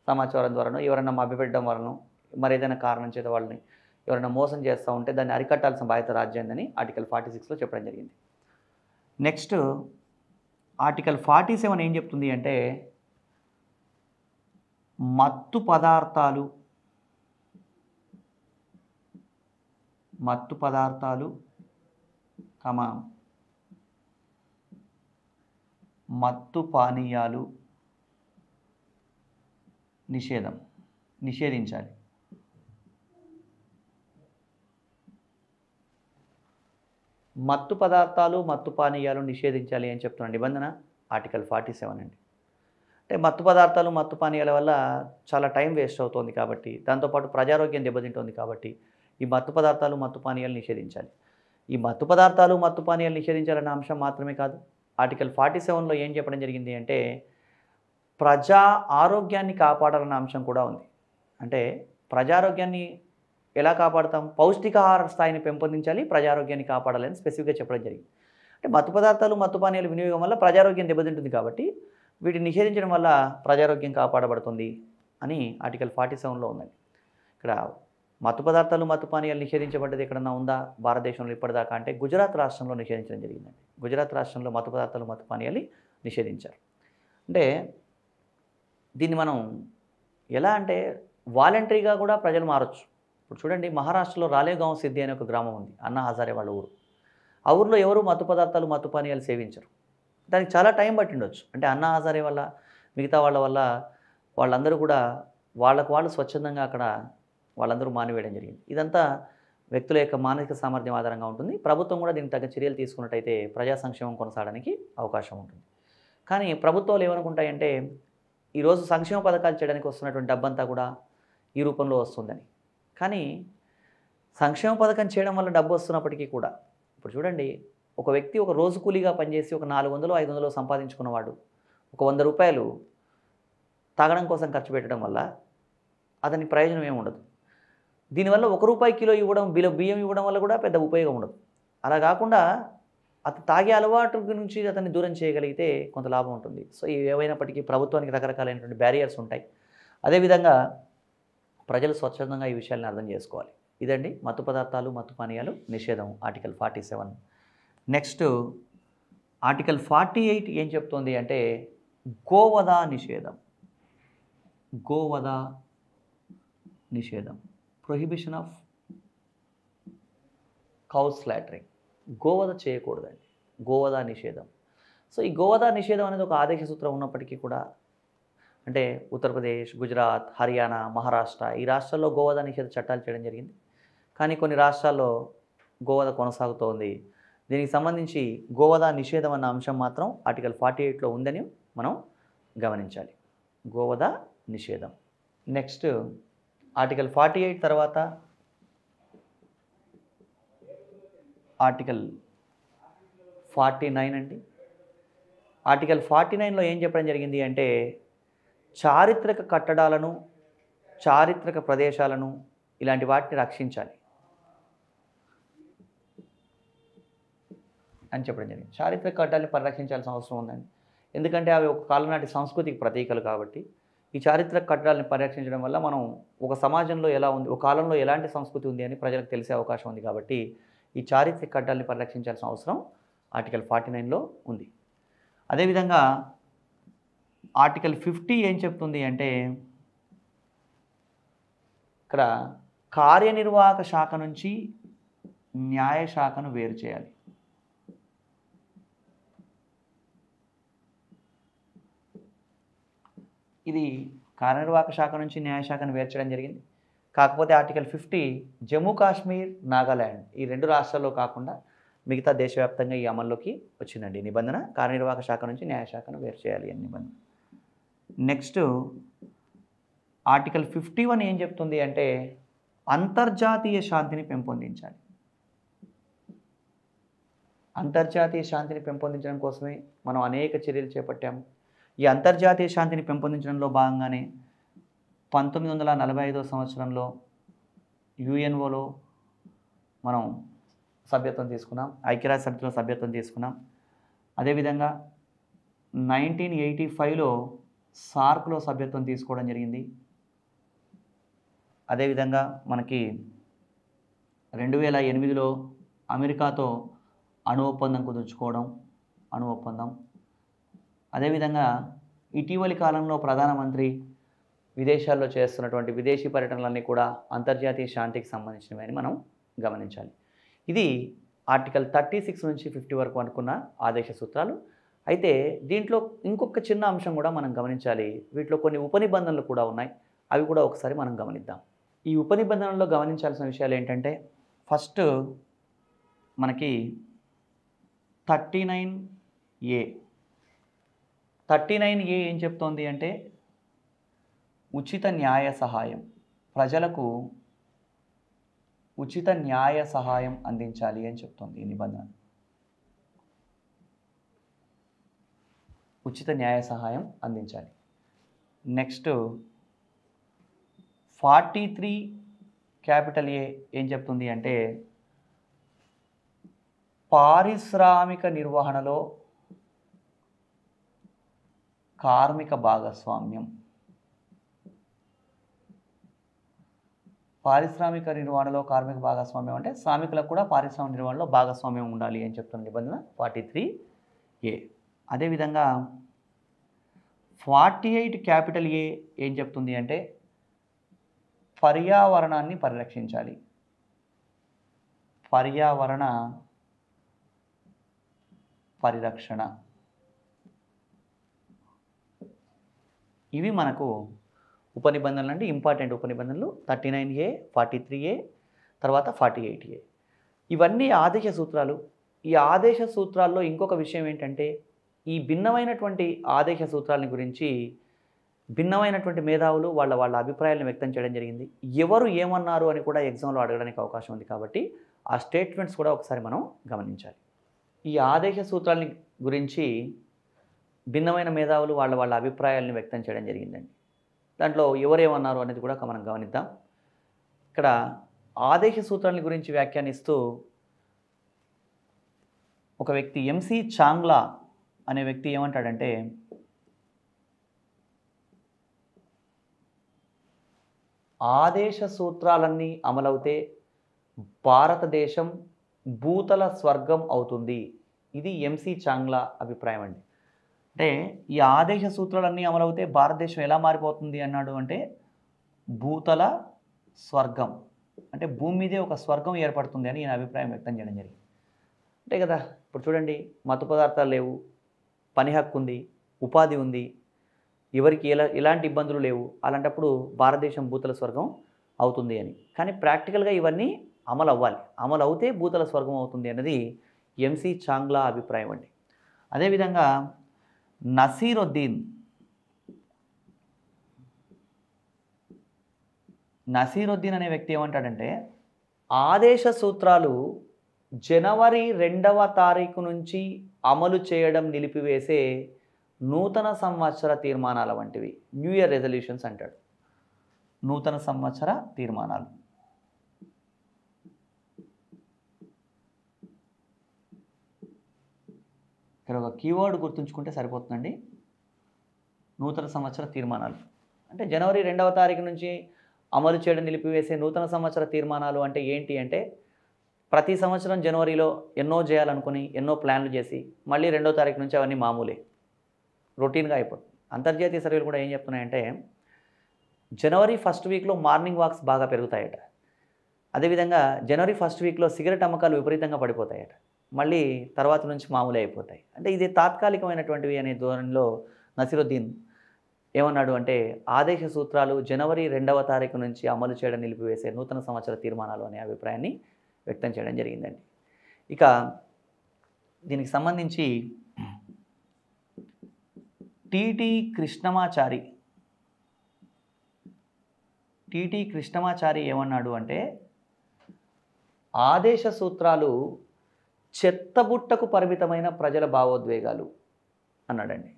సమాచారం ద్వారానో ఎవరైనా మభ్యపెట్టడం వలన మరి ఏదైనా కారణం చేత వాళ్ళని ఎవరైనా మోసం చేస్తూ ఉంటే దాన్ని అరికట్టాల్సిన బాధ్యత రాజ్యాందని ఆర్టికల్ ఫార్టీ సిక్స్లో చెప్పడం జరిగింది. నెక్స్ట్ ఆర్టికల్ ఫార్టీ సెవెన్ ఏం చెప్తుంది అంటే మత్తు పదార్థాలు. మత్తు పదార్థాలు కమ మత్తు పానీయాలు నిషేధం నిషేధించాలి. మత్తు పదార్థాలు మత్తు పానీయాలు నిషేధించాలి అని చెప్తున్న నిబంధన ఆర్టికల్ ఫార్టీ సెవెన్ అండి. అంటే మత్తు పదార్థాలు మత్తు పానీయాల వల్ల చాలా టైం వేస్ట్ అవుతుంది కాబట్టి దాంతోపాటు ప్రజారోగ్యం దెబ్బతింటుంది కాబట్టి ఈ మత్తు పదార్థాలు మత్తు పానీయాలు నిషేధించాలి. ఈ మత్తు పదార్థాలు మత్తు పానీయాలు నిషేధించాలన్న అంశం మాత్రమే కాదు. ఆర్టికల్ ఫార్టీ సెవెన్లో ఏం చెప్పడం జరిగింది అంటే ప్రజా ఆరోగ్యాన్ని కాపాడాలన్న అంశం కూడా ఉంది. అంటే ప్రజారోగ్యాన్ని ఎలా కాపాడతాం? పౌష్టికాహార స్థాయిని పెంపొందించాలి ప్రజారోగ్యాన్ని కాపాడాలని స్పెసిఫిక్గా చెప్పడం జరిగింది. అంటే మత్తు పదార్థాలు మత్తు పానీయాలు వినియోగం వల్ల ప్రజారోగ్యం దెబ్బతింటుంది కాబట్టి వీటిని నిషేధించడం వల్ల ప్రజారోగ్యం కాపాడబడుతుంది అని ఆర్టికల్ ఫార్టీ సెవెన్లో ఉందండి. ఇక్కడ మత్తు పదార్థాలు మత్తు పానీయాలు నిషేధించబడ్డది ఎక్కడన్నా ఉందా? భారతదేశంలో ఇప్పటిదాకా అంటే గుజరాత్ రాష్ట్రంలో నిషేధించడం జరిగిందండి. గుజరాత్ రాష్ట్రంలో మత్తు పదార్థాలు మత్తు పానీయాలు నిషేధించారు. అంటే దీన్ని మనం ఎలా అంటే వాలంటరీగా కూడా ప్రజలు మారచ్చు. ఇప్పుడు చూడండి మహారాష్ట్రలో రాలేగాం సిద్ధి అనే ఒక గ్రామం ఉంది. అన్నా హజారే వాళ్ళ ఊరు. ఆ ఊర్లో ఎవరు మత్తు పదార్థాలు మత్తు పానీయాలు సేవించరు. దానికి చాలా టైం పట్టిండొచ్చు. అంటే అన్నా హజారే వల్ల మిగతా వాళ్ళ వల్ల వాళ్ళందరూ కూడా వాళ్ళకు వాళ్ళు స్వచ్ఛందంగా అక్కడ వాళ్ళందరూ మానివేయడం జరిగింది. ఇదంతా వ్యక్తుల యొక్క మానసిక సామర్థ్యం ఆధారంగా ఉంటుంది. ప్రభుత్వం కూడా దీనికి తగ్గ చర్యలు తీసుకున్నట్టయితే ప్రజా సంక్షేమం కొనసాగడానికి అవకాశం ఉంటుంది. కానీ ప్రభుత్వాలు ఏమనుకుంటాయంటే ఈరోజు సంక్షేమ పథకాలు చేయడానికి వస్తున్నటువంటి డబ్బంతా కూడా ఈ రూపంలో వస్తుందని. కానీ సంక్షేమ పథకం చేయడం వల్ల డబ్బు వస్తున్నప్పటికీ కూడా ఇప్పుడు చూడండి ఒక వ్యక్తి ఒక రోజు కూలీగా పనిచేసి ఒక నాలుగు వందలు ఐదు వందలు సంపాదించుకున్నవాడు. ఒక వంద రూపాయలు తాగడం కోసం ఖర్చు పెట్టడం వల్ల అతని ప్రయోజనం ఏమి ఉండదు. దీనివల్ల ఒక రూపాయి కిలో ఇవ్వడం బిల బియ్యం ఇవ్వడం వల్ల కూడా పెద్ద ఉపయోగం ఉండదు. అలా కాకుండా అతను తాగే అలవాటు నుంచి అతన్ని దూరం చేయగలిగితే కొంత లాభం ఉంటుంది. సో ఏవైనప్పటికీ ప్రభుత్వానికి రకరకాలైనటువంటి బ్యారియర్స్ ఉంటాయి. అదేవిధంగా ప్రజలు స్వచ్ఛందంగా ఈ విషయాలను అర్థం చేసుకోవాలి. ఇదండి మత్తు పదార్థాలు మత్తు పానీయాలు నిషేధం article forty seven. Next article forty eight ఏం చెప్తోంది అంటే గోవధ నిషేధం. గోవధ నిషేధం. ప్రొహిబిషన్ ఆఫ్ కౌస్ స్లాటరింగ్ గోవధ చేయకూడదండి. గోవధ నిషేధం. సో ఈ గోవధ నిషేధం అనేది ఒక ఆదేశ సూత్రం ఉన్నప్పటికీ కూడా అంటే ఉత్తరప్రదేశ్ గుజరాత్ హర్యానా మహారాష్ట్ర ఈ రాష్ట్రాల్లో గోవధ నిషేధ చట్టాలు చేయడం జరిగింది. కానీ కొన్ని రాష్ట్రాల్లో గోవధ కొనసాగుతోంది. దీనికి సంబంధించి గోవధ నిషేధం అన్న అంశం మాత్రం ఆర్టికల్ ఫార్టీ ఎయిట్లో ఉందని మనం గమనించాలి. గోవధ నిషేధం. నెక్స్ట్ ఆర్టికల్ ఫార్టీ ఎయిట్ తర్వాత ఆర్టికల్ ఫార్టీ నైన్ అండి. ఆర్టికల్ ఫార్టీ నైన్లో ఏం చెప్పడం జరిగింది అంటే చారిత్రక కట్టడాలను చారిత్రక ప్రదేశాలను ఇలాంటి వాటిని రక్షించాలి. అని చెప్పడం జరిగింది. చారిత్రక కట్టడాలను పరిరక్షించాల్సిన అవసరం ఉందండి. ఎందుకంటే అవి ఒక కాలం నాటి సంస్కృతికి ప్రతీకలు కాబట్టి ఈ చారిత్రక కట్టడాలను పరిరక్షించడం వల్ల మనం ఒక సమాజంలో ఎలా ఉంది ఒక కాలంలో ఎలాంటి సంస్కృతి ఉంది అని ప్రజలకు తెలిసే అవకాశం ఉంది కాబట్టి ఈ చారిత్రక కట్టడాలను పరిరక్షించాల్సిన అవసరం ఆర్టికల్ ఫార్టీ నైన్లో ఉంది. అదేవిధంగా ఆర్టికల్ ఫిఫ్టీ ఏం చెప్తుంది అంటే ఇక్కడ కార్యనిర్వాహక శాఖ నుంచి న్యాయ శాఖను వేరు చేయాలి. ఇది కార్యనిర్వాహక శాఖ నుంచి న్యాయశాఖను వేర్చడం జరిగింది. కాకపోతే ఆర్టికల్ ఫిఫ్టీ జమ్మూ కాశ్మీర్ నాగాల్యాండ్ ఈ రెండు రాష్ట్రాల్లో కాకుండా మిగతా దేశవ్యాప్తంగా ఈ అమల్లోకి వచ్చిందండి. ఈ నిబంధన కార్యనిర్వాహక శాఖ నుంచి న్యాయశాఖను వేరు చేయాలి అని నిబంధన. నెక్స్ట్ ఆర్టికల్ ఫిఫ్టీ వన్ ఏం చెప్తుంది అంటే అంతర్జాతీయ శాంతిని పెంపొందించాలి. అంతర్జాతీయ శాంతిని పెంపొందించడం కోసమే మనం అనేక చర్యలు చేపట్టాము. ఈ అంతర్జాతీయ శాంతిని పెంపొందించడంలో భాగంగానే పంతొమ్మిది వందల నలభై ఐదో సంవత్సరంలో యుఎన్ఓలో మనం సభ్యత్వం తీసుకున్నాం ఐక్యరాజ్య సమితిలో సభ్యత్వం తీసుకున్నాం. అదేవిధంగా నైన్టీన్ ఎయిటీ ఫైవ్లో సార్క్లో సభ్యత్వం తీసుకోవడం జరిగింది. అదేవిధంగా మనకి రెండు వేల ఎనిమిదిలో అమెరికాతో అణు ఒప్పందం కుదుర్చుకోవడం అణు ఒప్పందం అదేవిధంగా ఇటీవలి కాలంలో ప్రధానమంత్రి విదేశాల్లో చేస్తున్నటువంటి విదేశీ పర్యటనలన్నీ కూడా అంతర్జాతీయ శాంతికి సంబంధించినవి అని మనం గమనించాలి. ఇది ఆర్టికల్ థర్టీ సిక్స్ నుంచి ఫిఫ్టీ వరకు అనుకున్న ఆదేశ సూత్రాలు. అయితే దీంట్లో ఇంకొక చిన్న అంశం కూడా మనం గమనించాలి. వీటిలో కొన్ని ఉపనిబంధనలు కూడా ఉన్నాయి. అవి కూడా ఒకసారి మనం గమనిద్దాం. ఈ ఉపనిబంధనల్లో గమనించాల్సిన విషయాలు ఏంటంటే ఫస్ట్ మనకి thirty nine A thirty nine A ఏం చెప్తోంది అంటే ఉచిత న్యాయ సహాయం. ప్రజలకు ఉచిత న్యాయ సహాయం అందించాలి అని చెప్తోంది ఈ నిబంధన. ఉచిత న్యాయ సహాయం అందించాలి. Next forty three capital A ఏం చెప్తుంది అంటే పారిశ్రామిక నిర్వహణలో కార్మిక భాగస్వామ్యం. పారిశ్రామిక నిర్వహణలో కార్మిక భాగస్వామ్యం అంటే శ్రామికులకు కూడా పారిశ్రామిక నిర్వహణలో భాగస్వామ్యం ఉండాలి అని చెప్తున్న నిబంధన ఫార్టీ త్రీ ఏ. అదేవిధంగా ఫార్టీ ఎయిట్ క్యాపిటల్ ఏ ఏం చెప్తుంది అంటే పర్యావరణాన్ని పరిరక్షించాలి. పర్యావరణ పరిరక్షణ. ఇవి మనకు ఉపనిబంధనలు అంటే important ఉపనిబంధనలు. Thirty nine A forty three A తర్వాత ఫార్టీ ఎయిట్ ఏ. ఇవన్నీ ఆదేశ సూత్రాలు. ఈ ఆదేశ సూత్రాల్లో ఇంకొక విషయం ఏంటంటే ఈ భిన్నమైనటువంటి ఆదేశ సూత్రాలని గురించి భిన్నమైనటువంటి మేధావులు వాళ్ళ వాళ్ళ అభిప్రాయాలను వ్యక్తం చేయడం జరిగింది. ఎవరు ఏమన్నారు అని కూడా ఎగ్జామ్లో అడగడానికి అవకాశం ఉంది కాబట్టి ఆ స్టేట్మెంట్స్ కూడా ఒకసారి మనం గమనించాలి. ఈ ఆదేశ సూత్రాలని గురించి భిన్నమైన మేధావులు వాళ్ళ వాళ్ళ అభిప్రాయాలను వ్యక్తం చేయడం జరిగిందండి. దాంట్లో ఎవరేమన్నారు అనేది కూడా మనం గమనిద్దాం. ఇక్కడ ఆదేశ సూత్రాల గురించి వ్యాఖ్యానిస్తూ ఒక వ్యక్తి ఎంసీ చాంగ్లా అనే వ్యక్తి ఏమంటాడంటే ఆదేశ సూత్రాలన్నీ అమలవుతే భారతదేశం భూతల స్వర్గం అవుతుంది. ఇది ఎంసి చాంగ్లా అభిప్రాయం అండి. అంటే ఈ ఆదేశ సూత్రాలన్నీ అమలవుతే భారతదేశం ఎలా మారిపోతుంది అన్నాడు అంటే భూతల స్వర్గం. అంటే భూమి మీదే ఒక స్వర్గం ఏర్పడుతుంది అని ఈయన అభిప్రాయం వ్యక్తం చేయడం జరిగింది. అంటే కదా? ఇప్పుడు చూడండి మత్తు పదార్థాలు లేవు పని హక్కు ఉంది ఉపాధి ఉంది ఎవరికి ఎలా ఎలాంటి ఇబ్బందులు లేవు అలాంటప్పుడు భారతదేశం భూతల స్వర్గం అవుతుంది అని. కానీ ప్రాక్టికల్గా ఇవన్నీ అమలు అవ్వాలి అమలు అవుతే భూతల స్వర్గం అవుతుంది అన్నది ఎంసీ చాంగ్లా అభిప్రాయం అండి. అదేవిధంగా నసీరుద్దీన్. నసీరుద్దీన్ అనే వ్యక్తి ఏమంటాడంటే ఆదేశ సూత్రాలు జనవరి రెండవ తారీఖు నుంచి అమలు చేయడం నిలిపివేసే నూతన సంవత్సర తీర్మానాల వంటివి. న్యూ ఇయర్ రెజల్యూషన్స్ అంటాడు. నూతన సంవత్సర తీర్మానాలు. ఇక్కడ ఒక కీవర్డ్ గుర్తుంచుకుంటే సరిపోతుందండి. నూతన సంవత్సర తీర్మానాలు. అంటే జనవరి రెండవ తారీఖు నుంచి అమలు చేయడం నిలిపివేసే నూతన సంవత్సర తీర్మానాలు అంటే ఏంటి అంటే ప్రతి సంవత్సరం జనవరిలో ఎన్నో చేయాలనుకుని ఎన్నో ప్లాన్లు చేసి మళ్ళీ రెండో తారీఖు నుంచి అవన్నీ మామూలే. రొటీన్గా అయిపోతుంది. అంతర్జాతీయ సర్వేలు కూడా ఏం చెప్తున్నాయంటే జనవరి ఫస్ట్ వీక్లో మార్నింగ్ వాక్స్ బాగా పెరుగుతాయట. అదేవిధంగా జనవరి ఫస్ట్ వీక్లో సిగరెట్ అమ్మకాలు విపరీతంగా పడిపోతాయట. మళ్ళీ తర్వాత నుంచి మామూలు అయిపోతాయి. అంటే ఇది తాత్కాలికమైనటువంటివి అనే ధోరణిలో నసిరుద్దీన్ ఏమన్నాడు అంటే ఆదేశ సూత్రాలు జనవరి రెండవ తారీఖు నుంచి అమలు చేయడం నిలిపివేసే నూతన సంవత్సర తీర్మానాలు అనే అభిప్రాయాన్ని వ్యక్తం చేయడం జరిగిందండి. ఇక దీనికి సంబంధించి టిటి కృష్ణమాచారి టిటి కృష్ణమాచారి ఏమన్నాడు అంటే ఆదేశ సూత్రాలు చెత్తబుట్టకు పరిమితమైన ప్రజల భావోద్వేగాలు అన్నాడండి.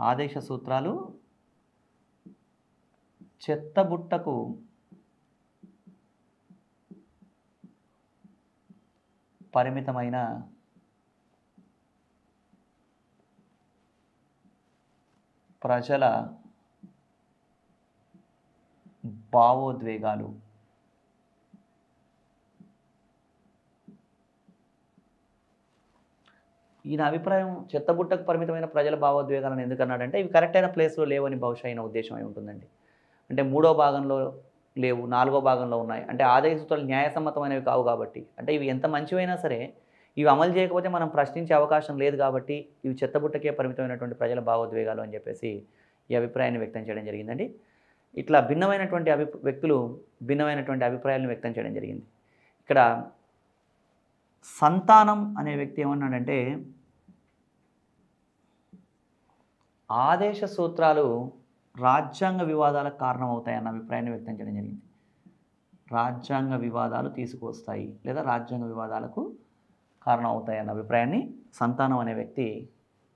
ఆదేశ సూత్రాలు చెత్తబుట్టకు పరిమితమైన ప్రజల భావోద్వేగాలు ఈయన అభిప్రాయం చెత్తబుట్టకు పరిమితమైన ప్రజల భావోద్వేగాలను ఎందుకన్నాడంటే ఇవి కరెక్ట్ అయిన ప్లేస్లో లేవని బహుశా అయిన ఉద్దేశం అయి ఉంటుందండి. అంటే మూడో భాగంలో లేవు నాలుగో భాగంలో ఉన్నాయి. అంటే ఆదాయ సూత్రాలు న్యాయసమ్మతమైనవి కావు కాబట్టి. అంటే ఇవి ఎంత మంచివైనా సరే ఇవి అమలు చేయకపోతే మనం ప్రశ్నించే అవకాశం లేదు కాబట్టి ఇవి చెత్తబుట్టకే పరిమితమైనటువంటి ప్రజల భావోద్వేగాలు అని చెప్పేసి ఈ అభిప్రాయాన్ని వ్యక్తం చేయడం జరిగిందండి. ఇట్లా భిన్నమైనటువంటి అభి వ్యక్తులు భిన్నమైనటువంటి అభిప్రాయాలను వ్యక్తం చేయడం జరిగింది. ఇక్కడ సంతానం అనే వ్యక్తి ఏమన్నాడంటే ఆదేశ సూత్రాలు రాజ్యాంగ వివాదాలకు కారణమవుతాయన్న అభిప్రాయాన్ని వ్యక్తం చేయడం జరిగింది. రాజ్యాంగ వివాదాలు తీసుకువస్తాయి లేదా రాజ్యాంగ వివాదాలకు కారణం అవుతాయన్న అభిప్రాయాన్ని సంతానం అనే వ్యక్తి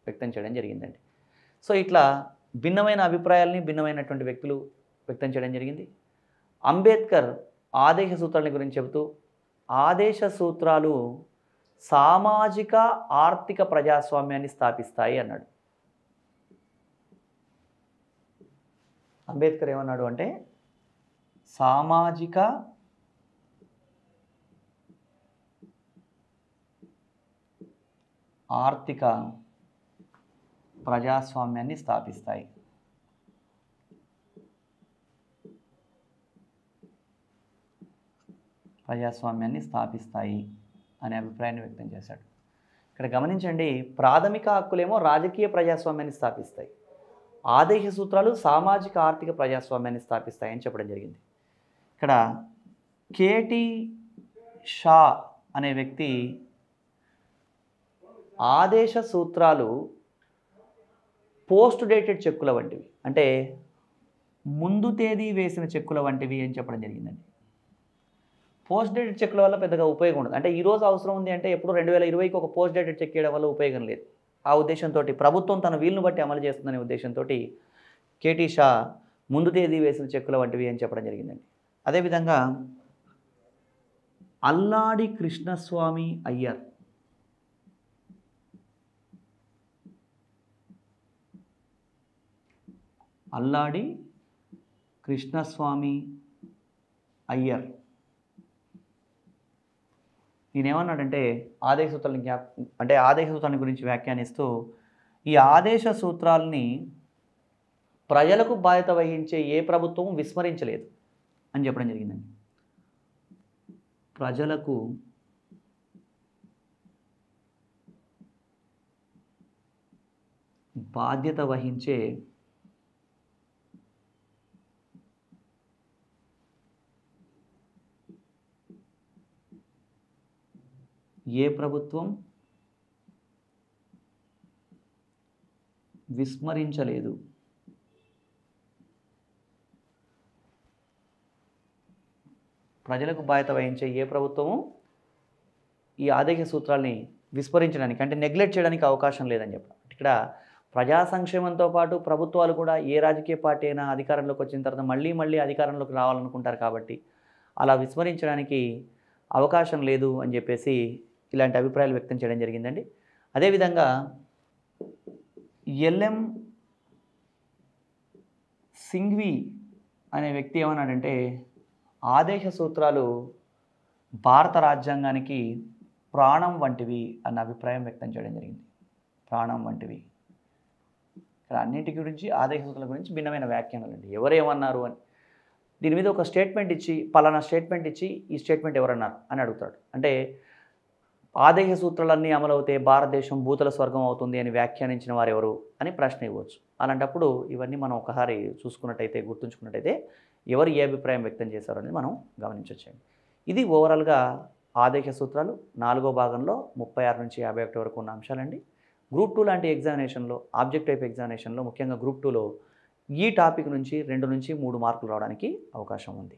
వ్యక్తం చేయడం జరిగిందండి. సో ఇట్లా భిన్నమైన అభిప్రాయాల్ని భిన్నమైనటువంటి వ్యక్తులు వ్యక్తం చేయడం జరిగింది. అంబేద్కర్ ఆదేశ సూత్రాల గురించి చెబుతూ ఆదేశ సూత్రాలు సామాజిక ఆర్థిక ప్రజాస్వామ్యాన్ని స్థాపిస్తాయి అన్నాడు. అంబేద్కర్ ఏమన్నాడు అంటే సామాజిక ఆర్థిక ప్రజాస్వామ్యాన్ని స్థాపిస్తాయి. ప్రజాస్వామ్యాన్ని స్థాపిస్తాయి అనే అభిప్రాయాన్ని వ్యక్తం చేశాడు. ఇక్కడ గమనించండి ప్రాథమిక హక్కులేమో రాజకీయ ప్రజాస్వామ్యాన్ని స్థాపిస్తాయి. ఆదేశ సూత్రాలు సామాజిక ఆర్థిక ప్రజాస్వామ్యాన్ని స్థాపిస్తాయని చెప్పడం జరిగింది. ఇక్కడ కేటి షా అనే వ్యక్తి ఆదేశ సూత్రాలు పోస్ట్ డేటెడ్ చెక్కుల వంటివి అంటే ముందు తేదీ వేసిన చెక్కుల వంటివి అని చెప్పడం జరిగిందండి. పోస్ట్ డేటెడ్ చెక్కుల వల్ల పెద్దగా ఉపయోగం ఉండదు. అంటే ఈ రోజు అవసరం ఉంది అంటే ఎప్పుడు రెండు వేల ఇరవైకి ఒక పోస్ట్ డేటెడ్ చెక్ చేయడం వల్ల ఉపయోగం లేదు. ఆ ఉద్దేశంతో ప్రభుత్వం తన వీలును బట్టి అమలు చేస్తుందనే ఉద్దేశంతో కేటీ షా ముందు తేదీ వేసిన చెక్కుల వంటివి అని చెప్పడం జరిగిందండి. అదేవిధంగా అల్లాడి కృష్ణస్వామి అయ్యర్ అల్లాడి కృష్ణస్వామి అయ్యర్ ఈయన ఏమన్నాడంటే ఆదేశ సూత్రాలను జ్ఞా అంటే ఆదేశ సూత్రాన్ని గురించి వ్యాఖ్యానిస్తూ ఈ ఆదేశ సూత్రాలని ప్రజలకు బాధ్యత వహించే ఏ ప్రభుత్వం విస్మరించలేదు అని చెప్పడం జరిగిందండి. ప్రజలకు బాధ్యత వహించే ఏ ప్రభుత్వం విస్మరించలేదు? ప్రజలకు బాధ్యత వహించే ఏ ప్రభుత్వము ఈ ఆదేశ సూత్రాల్ని విస్మరించడానికి అంటే నెగ్లెక్ట్ చేయడానికి అవకాశం లేదని చెప్పారు ఇక్కడ ప్రజా సంక్షేమంతో పాటు ప్రభుత్వాలు కూడా ఏ రాజకీయ పార్టీ అయినా అధికారంలోకి వచ్చిన తర్వాత మళ్ళీ మళ్ళీ అధికారంలోకి రావాలనుకుంటారు కాబట్టి అలా విస్మరించడానికి అవకాశం లేదు అని చెప్పేసి ఇలాంటి అభిప్రాయాలు వ్యక్తం చేయడం జరిగిందండి. అదేవిధంగా ఎల్ఎం సింఘ్వి అనే వ్యక్తి ఏమన్నాడంటే ఆదేశ సూత్రాలు భారత రాజ్యాంగానికి ప్రాణం వంటివి అన్న అభిప్రాయం వ్యక్తం చేయడం జరిగింది. ప్రాణం వంటివి. ఇక్కడ అన్నింటి గురించి ఆదేశ సూత్రాల గురించి భిన్నమైన వ్యాఖ్యానాలు అండి ఎవరేమన్నారు అని. దీని మీద ఒక స్టేట్మెంట్ ఇచ్చి పలానా స్టేట్మెంట్ ఇచ్చి ఈ స్టేట్మెంట్ ఎవరన్నారు అని అడుగుతాడు. అంటే ఆదేశ సూత్రాలన్నీ అమలవుతే భారతదేశం భూతల స్వర్గం అవుతుంది అని వ్యాఖ్యానించిన వారు ఎవరు అని ప్రశ్న ఇవ్వచ్చు. అలాంటప్పుడు ఇవన్నీ మనం ఒకసారి చూసుకున్నట్టయితే గుర్తుంచుకున్నట్టయితే ఎవరు ఏ అభిప్రాయం వ్యక్తం చేశారు అనేది మనం గమనించవచ్చండి ఇది ఓవరాల్గా ఆదేశ సూత్రాలు నాలుగో భాగంలో ముప్పై ఆరు నుంచి యాభై ఒకటి వరకు ఉన్న అంశాలండి. గ్రూప్ టూ లాంటి ఎగ్జామినేషన్లో ఆబ్జెక్ట్ టైప్ ఎగ్జామినేషన్లో ముఖ్యంగా గ్రూప్ టూలో ఈ టాపిక్ నుంచి రెండు నుంచి మూడు మార్కులు రావడానికి అవకాశం ఉంది.